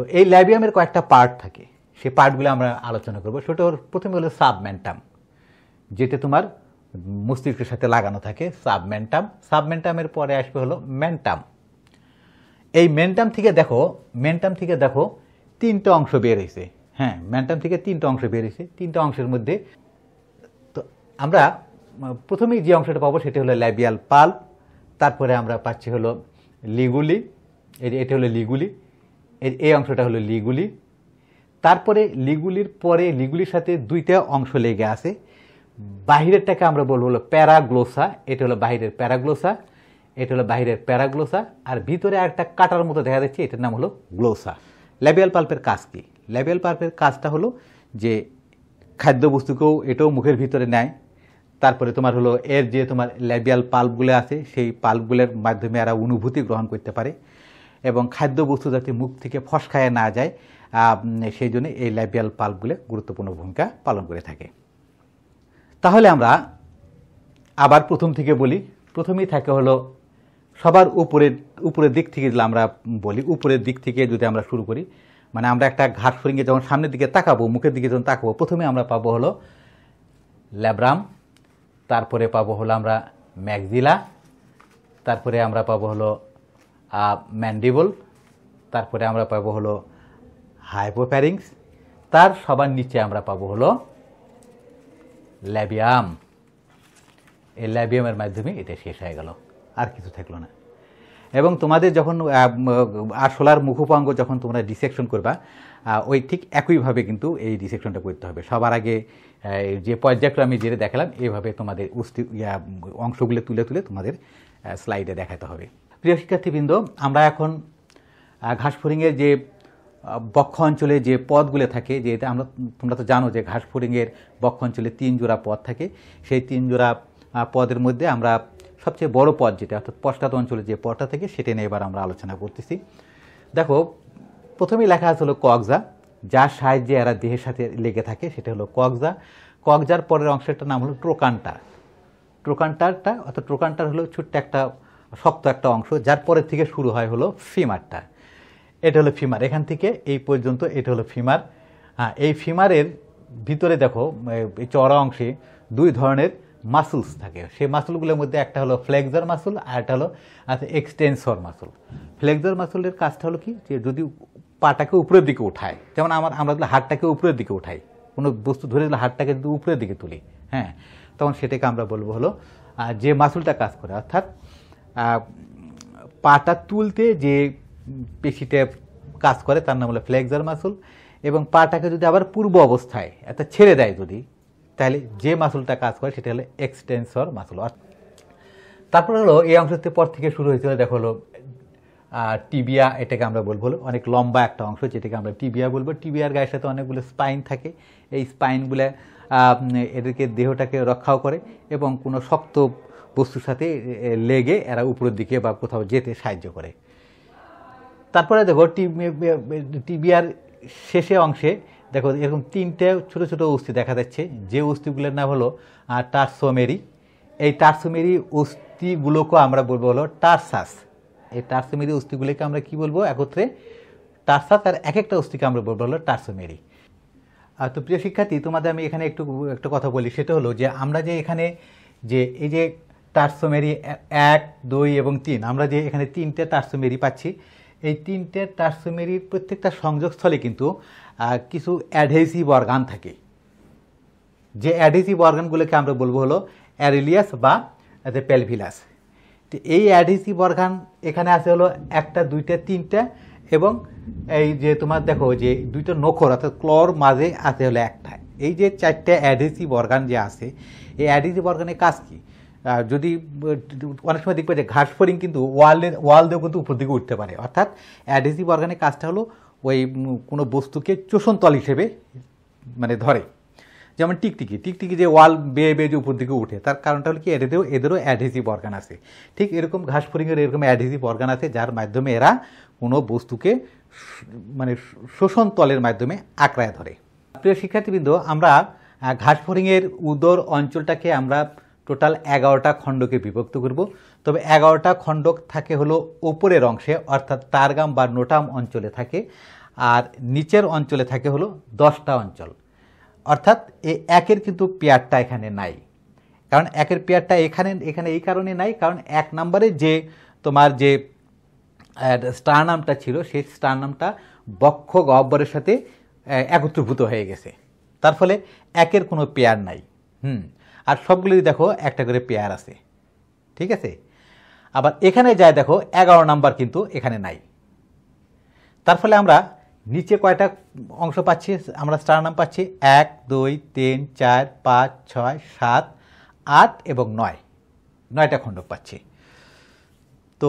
তো এই ল্যাবিয়ামের কয়েকটা পার্ট থাকে। সেই পার্টগুলো আমরা আলোচনা করব। সেটা ওর প্রথমে হলো সাবমেন্টাম যেটা তোমার মস্তিষ্কের সাথে লাগানো থাকে। সাবমেন্টাম সাবমেন্টামের পরে আসবে হলো মেন্টাম এই মেন্টাম থেকে দেখো মেন্টাম থেকে দেখো তিনটা অংশ বের হয়েছে। হ্যাঁ মেন্টাম থেকে তিনটা অংশ বের হয়েছে। তিনটা অংশের মধ্যে তো আমরা প্রথমেই যে অংশটা পাবো সেটা হলো ল্যাবিয়াল পাল্প তারপরে আমরা পাচ্ছি হলো লিগুলি। এটা হলো লিগুলি। এই এই অংশটা হলো লিগুলি। তারপরে লিগুলির পরে লিগুলির সাথে দুইটা অংশ লেগে আছে। বাহিরেরটাকে আমরা বলব হলো প্যারাগ্লোসা, এটা হলো বাহিরের প্যারাগ্লোসা, এটা হলো বাহিরের প্যারাগ্লোসা, আর ভিতরে একটা কাটার মতো দেখা যাচ্ছে, এটার নাম হলো গ্লোসা। ল্যাবিয়াল পাল্পের কাজ কি? ল্যাবিয়াল পাল্পের কাজটা হলো যে খাদ্যবস্তুকেও এটাও মুখের ভিতরে নেয়। তারপরে তোমার হলো এর যে তোমার ল্যাবিয়াল পাল্পগুলো আছে, সেই পাল্পগুলোর মাধ্যমে এরা অনুভূতি গ্রহণ করতে পারে। এবং খাদ্যবস্তু যাতে মুখ থেকে ফসকায় না যায় সেই জন্য এই ল্যাবিয়াল পাল্পগুলো গুরুত্বপূর্ণ ভূমিকা পালন করে থাকে। তাহলে আমরা আবার প্রথম থেকে বলি, প্রথমেই থাকে হলো সবার উপরের উপরের দিক থেকে যদি আমরা বলি, উপরের দিক থেকে যদি আমরা শুরু করি মানে আমরা একটা ঘাস ফরিঙে যখন সামনের দিকে তাকাবো, মুখের দিকে যখন তাকাবো, প্রথমে আমরা পাবো হলো ল্যাব্রাম তারপরে পাবো হলো আমরা ম্যাগজিলা তারপরে আমরা পাবো হলো ম্যান্ডিবল তারপরে আমরা পাবো হলো হাইপোপ্যারিংস তার সবার নিচে আমরা পাবো হলো ল্যাবিয়াম এই ল্যাবিয়ামের মাধ্যমে এটা শেষ হয়ে গেল, আর কিছু থাকল না। এবং তোমাদের যখন আরশোলার মুখোপাঙ্গ যখন তোমরা ডিসেকশন করবা ওই ঠিক একইভাবে কিন্তু এই ডিসেকশনটা করতে হবে। সবার আগে যে পর্যায়ক্রমে আমি যেটা দেখালাম এইভাবে তোমাদের অংশগুলো তুলে তুলে তোমাদের স্লাইডে দেখাতে হবে। প্রিয় শিক্ষার্থীবৃন্দ আমরা এখন আহ, ঘাসফড়িংয়ের যে বক্ষ অঞ্চলে যে পদগুলো থাকে যে আমরা তোমরা তো জানো যে ঘাস ফড়িংয়ের বক্ষ অঞ্চলে তিন জোড়া পদ থাকে। সেই তিন জোড়া পদের মধ্যে আমরা সবচেয়ে বড় পদ যেটা অর্থাৎ পশ্চাৎ অঞ্চলে যে পদটা থাকে সেটা নিয়ে এবার আমরা আলোচনা করতেছি। দেখো প্রথমেই লেখা আছে হলো কগজা যার সাহায্যে এরা দেহের সাথে লেগে থাকে সেটা হলো কগজা কগজার পরের অংশটার নাম হলো ট্রোকান্টার ট্রোকান্টারটা অর্থাৎ ট্রোকান্টার হলো ছোট্ট একটা শক্ত একটা অংশ, যার পরের থেকে শুরু হয় হলো ফিমারটা। এটা হলো ফিমার। এখান থেকে এই পর্যন্ত এটা হলো ফিমার। হ্যাঁ এই ফিমারের ভিতরে দেখো, এই চড়া অংশে দুই ধরনের মাসুলস থাকে। সেই মাসুলগুলোর মধ্যে একটা হলো ফ্লেক্সার মাসুল আর একটা হলো আচ্ছা এক্সটেনসর মাসুল ফ্লেক্সার মাসুলের কাজটা হলো কি? যে যদি পাটাকে উপরের দিকে উঠায়, যেমন আমার, আমরা যদি হাতটাকে উপরের দিকে উঠাই, কোনো বস্তু ধরে দিলে হাতটাকে যদি উপরের দিকে তুলি হ্যাঁ তখন সেটাকে আমরা বলব হলো যে মাসুলটা কাজ করে, অর্থাৎ পাটা তুলতে যে পেশিটা কাজ করে, তার নাম হলো ফ্লেক্সার মাসুল, এবং পাটাকে যদি আবার পূর্ব অবস্থায় এটা ছেড়ে দেয় যদি, তাহলে যে মাসুলটা কাজ করে সেটা হলো এক্সটেন্সর মাসুল। তারপর হলো এই অংশটির পর থেকে শুরু হয়েছিল, দেখো হলো টিবিয়া, এটাকে আমরা বলব অনেক লম্বা একটা অংশ, যেটাকে আমরা টিবিয়া বলব। টিবিয়ার গায়ের সাথে অনেকগুলো স্পাইন থাকে, এই স্পাইনগুলো এদেরকে দেহটাকে রক্ষাও করে, এবং কোনো শক্ত বস্তুর সাথে লেগে এরা উপরের দিকে বা কোথাও যেতে সাহায্য করে। তারপরে দেখো টিবিয়ার শেষে অংশে দেখো, এরকম তিনটে ছোট ছোট অস্থি দেখা যাচ্ছে। যে অস্থিগুলোর নাম হলো টার্সোমেরি। এই টার্সোমেরি অস্থিগুলোকে আমরা বলব হলো টার্সাস। এই টার্সোমেরি অস্থিগুলোকে আমরা কি বলব একত্রে? টার্সাস আর এক একটা অস্থিকে আমরা বলব হলো টার্সোমেরি। আর তো প্রিয় শিক্ষার্থী, তোমাদের আমি এখানে একটু, একটা কথা বলি। সেটা হলো যে আমরা যে এখানে যে, এই যে টার্সোমেরি এক, দুই এবং তিন। আমরা যে এখানে তিনটে টার্সোমেরি পাচ্ছি, এই তিনটে টার্সোমেরির প্রত্যেকটা সংযোগস্থলে কিন্তু কিছু অ্যাডহেসিভ অর্গান থাকে। যে অ্যাডহেসিভ অর্গানগুলোকে আমরা বলব হলো অ্যারিলিয়াস বা পেলভিলাস। তো এই অ্যাডহেসিভ অর্গান এখানে আছে হলো একটা, দুইটা, তিনটা এবং এই যে তোমার দেখো যে দুইটা নখর অর্থাৎ ক্লর মাঝে আছে হলো একটা। এই যে চারটে অ্যাডহেসিভ অর্গান যে আছে, এই অ্যাডহেসিভ অর্গানের কাজ কি? যদি, অনেক সময় দেখবে যে ঘাস ফড়িং কিন্তু ওয়ালের ওয়াল দিয়েও কিন্তু উপর দিকে উঠতে পারে। অর্থাৎ অ্যাডহেসিভ অর্গানের কাজটা হলো ওই কোনো বস্তুকে চোষণ তল হিসেবে মানে ধরে। যেমন টিকটিকি। টিকটিকি যে ওয়াল বেয়ে বেয়ে যে উপর দিকে উঠে, তার কারণটা হলো কি? এদেরও এদেরও অ্যাডহেসিভ অর্গান আছে। ঠিক এরকম ঘাস ফড়িংয়ের এরকম অ্যাডহেসিভ অর্গান আছে, যার মাধ্যমে এরা কোনো বস্তুকে মানে শোষণ তলের মাধ্যমে আঁকড়ায় ধরে। প্রিয় শিক্ষার্থীবৃন্দ, আমরা ঘাস ফড়িংয়ের উদর অঞ্চলটাকে আমরা টোটাল এগারোটা খণ্ডকে বিভক্ত করব। তবে এগারোটা খণ্ডক থাকে হলো ওপরের অংশে, অর্থাৎ টারগাম বা নোটাম অঞ্চলে থাকে, আর নিচের অঞ্চলে থাকে হলো দশটা অঞ্চল। অর্থাৎ এই একের কিন্তু পেয়ারটা এখানে নাই। কারণ একের পেয়ারটা এখানে এখানে এই কারণে নাই, কারণ এক নম্বরে যে তোমার যে স্টার নামটা ছিল, সেই স্টার নামটা বক্ষ গহ্বরের সাথে একত্রীভূত হয়ে গেছে। তার ফলে একের কোনো পেয়ার নাই। হুম। আর সবগুলোই দেখো একটা করে পেয়ার আছে। ঠিক আছে? আবার এখানে যায় দেখো, এগারো নাম্বার কিন্তু এখানে নাই। তার ফলে আমরা নিচে কয়টা অংশ পাচ্ছি? আমরা স্টার নাম পাচ্ছি এক, দুই, তিন, চার, পাঁচ, ছয়, সাত, আট এবং নয়। নয়টা খণ্ডক পাচ্ছি। তো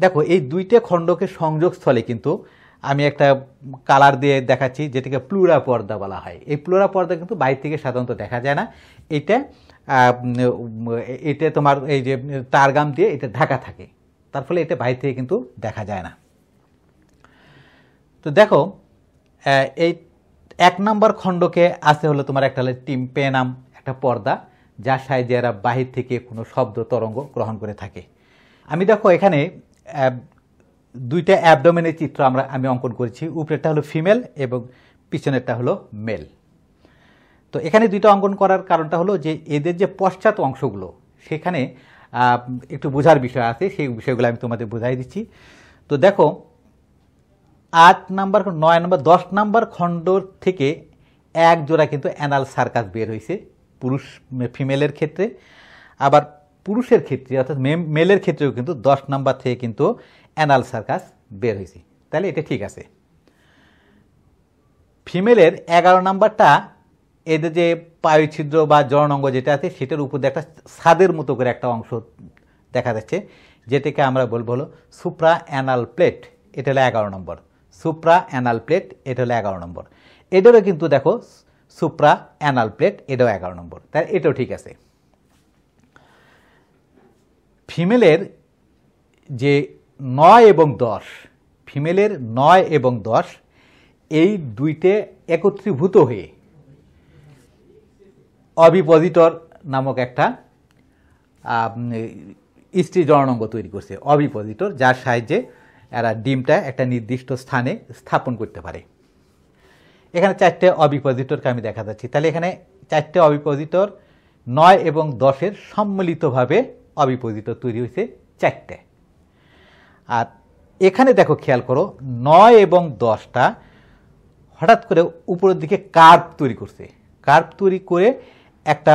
দেখো, এই দুইটা খণ্ডকের সংযোগস্থলে কিন্তু আমি একটা কালার দিয়ে দেখাচ্ছি, যেটাকে প্লুরা পর্দা বলা হয়। এই প্লুরা পর্দা কিন্তু বাইরে থেকে সাধারণত দেখা যায় না। এটা এটা তোমার এই যে তারগাম দিয়ে এটা ঢাকা থাকে। তার ফলে এটা বাইরে থেকে কিন্তু দেখা যায় না। তো দেখো এই এক নম্বর খণ্ডকে আছে হলো তোমার একটা হলো টিম্পেনাম একটা পর্দা, যার সাহায্যে এরা বাহির থেকে কোনো শব্দ, তরঙ্গ গ্রহণ করে থাকে। আমি দেখো এখানে দুইটা অ্যাবডোমেনের চিত্র আমরা, আমি অঙ্কন করেছি। উপরেরটা হলো ফিমেল এবং পিছনেরটা হলো মেল তো এখানে দুইটা অঙ্কন করার কারণটা হলো যে এদের যে পশ্চাৎ অংশগুলো, সেখানে একটু বোঝার বিষয় আছে, সেই বিষয়গুলো আমি তোমাদের বোঝাই দিচ্ছি। তো দেখো, আট নাম্বার, নয় নাম্বার, দশ নাম্বার খণ্ড থেকে এক জোড়া কিন্তু অ্যানাল সার্কাস বের হয়েছে পুরুষ ফিমেলের ক্ষেত্রে। আবার পুরুষের ক্ষেত্রে, অর্থাৎ মেলের ক্ষেত্রেও কিন্তু দশ নাম্বার থেকে কিন্তু অ্যানাল সার্কাস বের হয়েছে তাহলে এটা ঠিক আছে। ফিমেলের এগারো নাম্বারটা, এদের যে পায়ুছিদ্র বা জনঙ্গ যেটা আছে, সেটার উপর দিয়ে একটা ছাদের মতো করে একটা অংশ দেখা যাচ্ছে, যেটাকে আমরা বলব হলো সুপ্রা অ্যানাল প্লেট, এটা হলো এগারো নম্বর। সুপ্রা অ্যানাল প্লেট, এটা হলো এগারো নম্বর। এটারও কিন্তু দেখো সুপ্রা অ্যানাল প্লেট, এটাও এগারো নম্বর। তাই এটাও ঠিক আছে। ফিমেলের যে নয় এবং দশ, ফিমেলের নয় এবং দশ, এই দুইটে একত্রীভূত হয়ে অবিপজিটর নামক একটা স্ত্রী জননাঙ্গ তৈরি করছে। অবিপজিটর যার সাহায্যে এরা ডিমটা একটা নির্দিষ্ট স্থানে স্থাপন করতে পারে। এখানে চারটে অবিপজিটরকে আমি দেখা যাচ্ছি। তাহলে এখানে চারটে অবিপজিটর নয় এবং দশের সম্মিলিতভাবে অবিপজিটর তৈরি হয়েছে চারটে। আর এখানে দেখো খেয়াল করো, নয় এবং দশটা হঠাৎ করে উপরের দিকে কার্ভ তৈরি করছে। কার্ভ তৈরি করে একটা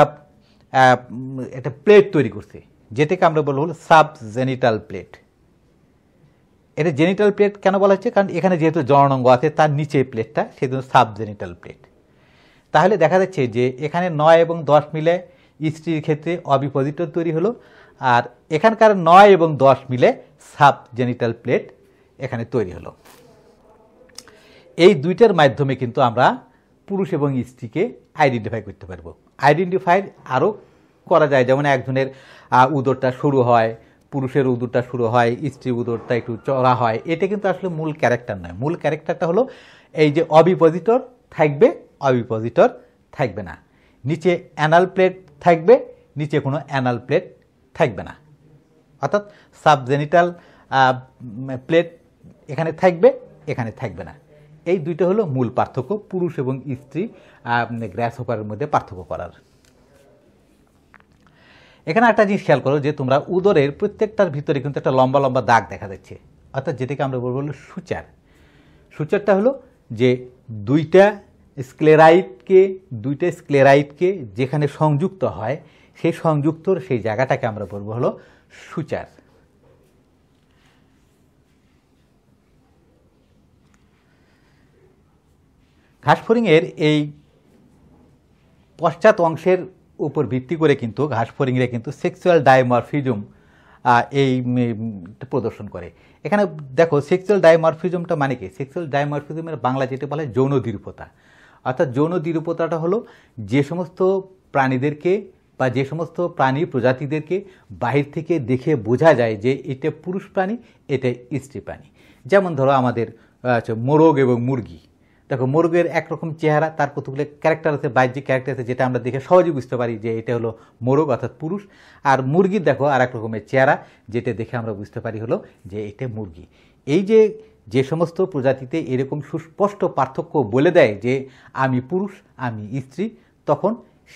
একটা প্লেট তৈরি করছে, যেটাকে আমরা বলব হলো সাব জেনিটাল প্লেট এটা জেনিটাল প্লেট কেন বলা হচ্ছে? কারণ এখানে যেহেতু জননাঙ্গ আছে, তার নিচে প্লেটটা সেই জন্য সাব জেনিটাল প্লেট তাহলে দেখা যাচ্ছে যে এখানে নয় এবং দশ মিলে স্ত্রীর ক্ষেত্রে অবিপজিটর তৈরি হলো, আর এখানকার নয় এবং দশ মিলে সাব জেনিটাল প্লেট এখানে তৈরি হলো। এই দুইটার মাধ্যমে কিন্তু আমরা পুরুষ এবং স্ত্রীকে আইডেন্টিফাই করতে পারব। আইডেন্টিফাই আরও করা যায়, যেমন একজনের উদরটা শুরু হয়, পুরুষের উদরটা শুরু হয়, স্ত্রীর উদরটা একটু চড়া হয়। এটা কিন্তু আসলে মূল ক্যারেক্টার নয়। মূল ক্যারেক্টারটা হলো এই যে অবিপজিটর থাকবে অবিপজিটর থাকবে না। নিচে অ্যানাল প্লেট থাকবে, নিচে কোনো অ্যানাল প্লেট থাকবে না। অর্থাৎ সাবজেনিটাল প্লেট এখানে থাকবে এখানে থাকবে না। এই দুইটা হলো মূল পার্থক্য, পুরুষ এবং স্ত্রী গ্র্যাস হোপারের মধ্যে পার্থক্য করার। এখানে একটা জিনিস খেয়াল করো যে তোমরা উদরের প্রত্যেকটার ভিতরে কিন্তু একটা লম্বা লম্বা দাগ দেখা যাচ্ছে। অর্থাৎ যেটাকে আমরা বলব হলো সূচার। সুচারটা হলো যে দুইটা স্ক্লেরাইটকে দুইটা স্ক্লেরাইটকে যেখানে সংযুক্ত হয়, সেই সংযুক্তর সেই জায়গাটাকে আমরা বলব হলো সূচার। ঘাসফড়িংয়ের এই পশ্চাৎ অংশের উপর ভিত্তি করে কিন্তু ঘাসফড়িংরা কিন্তু সেক্সুয়াল ডায়মরফিজম এই প্রদর্শন করে। এখানে দেখো সেক্সুয়াল ডাইমরফিজমটা মানে কি? সেক্সুয়াল ডাইমরফিজমের বাংলা যেটা বলা হয় যৌন দ্বিরূপতা অর্থাৎ যৌন দ্বিরূপতাটা হলো যে সমস্ত প্রাণীদেরকে বা যে সমস্ত প্রাণী প্রজাতিদেরকে বাহির থেকে দেখে বোঝা যায় যে এটা পুরুষ প্রাণী এটা স্ত্রী প্রাণী। যেমন ধরো আমাদের আহ, হচ্ছে মোরগ এবং মুরগি। দেখো মোরগের একরকম চেহারা তার কতগুলো ক্যারেক্টার আছে বাহ্যিক ক্যারেক্টার আছে যেটা আমরা দেখে সহজে বুঝতে পারি যে এটা হলো মোরগ অর্থাৎ পুরুষ। আর মুরগির দেখো আর এক রকমের চেহারা যেটা দেখে আমরা বুঝতে পারি হলো যে এটা মুরগি। এই যে যে সমস্ত প্রজাতিতে এরকম সুস্পষ্ট পার্থক্য বলে দেয় যে আমি পুরুষ আমি স্ত্রী তখন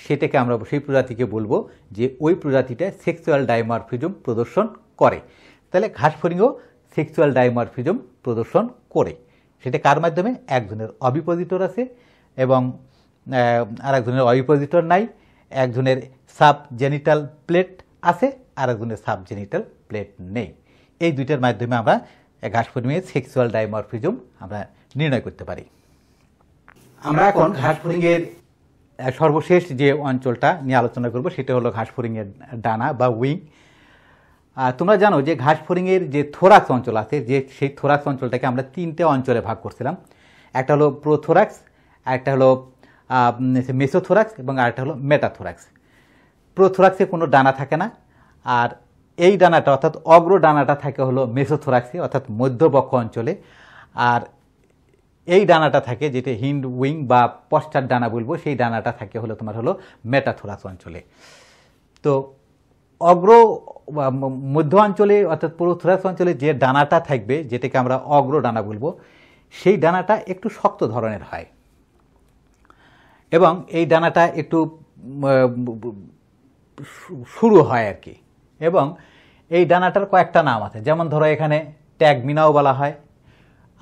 সেটাকে আমরা সেই প্রজাতিকে বলব যে ওই প্রজাতিটা সেক্সুয়াল ডাইমারফিজম প্রদর্শন করে। তাহলে ঘাস ঘাসফড়িংও সেক্সুয়াল ডাইমারফিজম প্রদর্শন করে। সেটা কার মাধ্যমে? একজনের অবিপজিটর আছে এবং আর একজনের অবিপজিটর নাই। একজনের সাব জেনিটাল প্লেট আছে আর একজনের সাব জেনিটাল প্লেট নেই। এই দুইটার মাধ্যমে আমরা ঘাসফড়িংয়ের সেক্সুয়াল ডাইমরফিজম আমরা নির্ণয় করতে পারি। আমরা এখন ঘাসফড়িংয়ের আহ, সর্বশেষ যে অঞ্চলটা নিয়ে আলোচনা করব, সেটা হলো ঘাসফড়িংয়ের ডানা বা উইং। তোমরা জানো যে ঘাসফড়িংয়ের যে থোরাক্স অঞ্চল আছে, যে সেই থোরাক্স অঞ্চলটাকে আমরা তিনটে অঞ্চলে ভাগ করছিলাম। একটা হলো প্রোথোরাক্স, একটা হলো মেসোথোরাক্স এবং আরেকটা হলো মেটাথোরাক্স। প্রোথোরাক্সে কোনো ডানা থাকে না, আর এই ডানাটা অর্থাৎ অগ্র ডানাটা থাকে হলো মেসোথোরাক্সে, অর্থাৎ মধ্যবক্ষ অঞ্চলে। আর এই ডানাটা থাকে, যেটা হিন্ড, উইং বা পশ্চাৎ ডানা বলব, সেই ডানাটা থাকে হলো তোমার হলো মেটাথোরাস অঞ্চলে। তো অগ্র মধ্য অঞ্চলে অর্থাৎ পুরোথোরাক্স অঞ্চলে যে ডানাটা থাকবে, যেটাকে আমরা অগ্র ডানা বলব, সেই ডানাটা একটু শক্ত ধরনের হয়। এবং এই ডানাটা একটু শুরু হয় আর কি। এবং এই ডানাটার কয়েকটা নাম আছে, যেমন ধরো এখানে ট্যাগমিনাও বলা হয়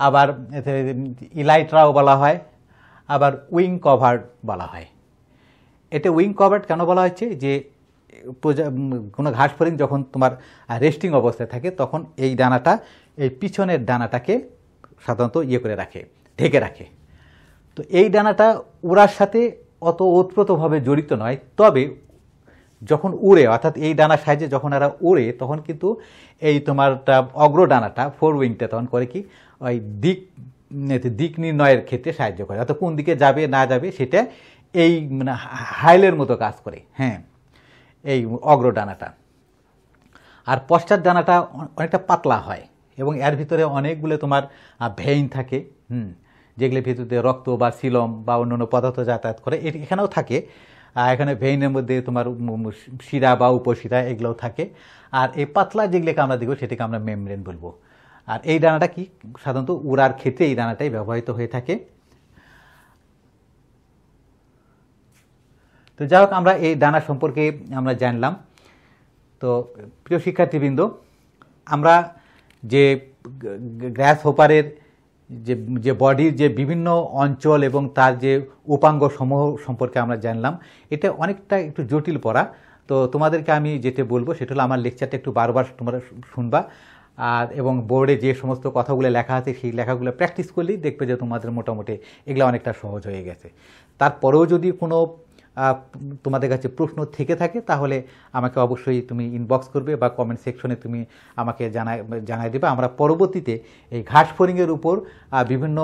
আবার ইলাইট্রাও বলা হয়, আবার উইং কভার্ড বলা হয়। এটা উইং কভার্ড কেন বলা হচ্ছে? যে কোনো ঘাস ফড়িং যখন তোমার রেস্টিং অবস্থায় থাকে, তখন এই ডানাটা এই পিছনের ডানাটাকে সাধারণত ইয়ে করে রাখে, ঢেকে রাখে। তো এই ডানাটা উড়ার সাথে অত ওতপ্রোতভাবে জড়িত নয়, তবে যখন উড়ে, অর্থাৎ এই ডানার সাহায্যে যখন এরা উড়ে, তখন কিন্তু এই তোমারটা অগ্র ডানাটা ফোর উইংটা তখন করে কি? ওই দিক দিক নির্ণয়ের ক্ষেত্রে সাহায্য করে। অর্থাৎ কোন দিকে যাবে, না যাবে, সেটা এই মানে হাইলের মতো কাজ করে। হ্যাঁ এই অগ্রডানাটা। আর পশ্চাৎ ডানাটা অনেকটা পাতলা হয় এবং এর ভিতরে অনেকগুলো তোমার ভেইন থাকে, হুম যেগুলোর ভিতরে রক্ত বা সিলম বা অন্যান্য পদার্থ যাতায়াত করে। এখানেও থাকে। এখানে ভেইনের মধ্যে তোমার শিরা বা উপশিরা এগুলোও থাকে। আর এই পাতলা যেগুলোকে আমরা দেখব, সেটাকে আমরা মেমব্রেন বলব। আর এই ডানাটা কি? সাধারণত উড়ার ক্ষেত্রে এই ডানাটাই ব্যবহৃত হয়ে থাকে। তো যাই হোক, আমরা এই ডানা সম্পর্কে আমরা জানলাম। তো প্রিয় শিক্ষার্থীবৃন্দ, আমরা যে গ্র্যাস হোপারের যে যে বডির যে বিভিন্ন অঞ্চল এবং তার যে উপাঙ্গ সমূহ সম্পর্কে আমরা জানলাম, এটা অনেকটা একটু জটিল পড়া। তো তোমাদেরকে আমি যেটা বলব, সেটা হলো আমার লেকচারটা একটু বারবার তোমরা শুনবা। আর এবং বোর্ডে যে সমস্ত কথাগুলো লেখা আছে সেই লেখাগুলো প্র্যাকটিস করলেই দেখবে যে তোমাদের মোটামুটি এগুলো অনেকটা সহজ হয়ে গেছে। তারপরেও যদি কোনো তোমাদের কাছে প্রশ্ন থেকে থাকে তাহলে আমাকে অবশ্যই তুমি ইনবক্স করবে বা কমেন্ট সেকশনে তুমি আমাকে জানাই জানাই দেবে। আমরা পরবর্তীতে এই ঘাস ফড়িংয়ের উপর বিভিন্ন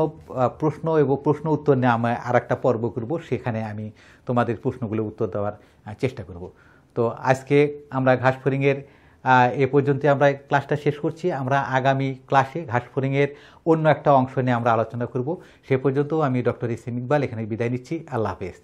প্রশ্ন এবং প্রশ্ন উত্তর নিয়ে আমরা আর একটা পর্ব করব। সেখানে আমি তোমাদের প্রশ্নগুলো উত্তর দেওয়ার চেষ্টা করব। তো আজকে আমরা ঘাস ফড়িংয়ের আহ, এ পর্যন্ত আমরা ক্লাসটা শেষ করছি। আমরা আগামী ক্লাসে ঘাসফুরিংয়ের অন্য একটা অংশ নিয়ে আমরা আলোচনা করব। সে পর্যন্ত আমি ডক্টর ইসিম ইকবাল এখানে বিদায় নিচ্ছি। আল্লাহ হাফেজ।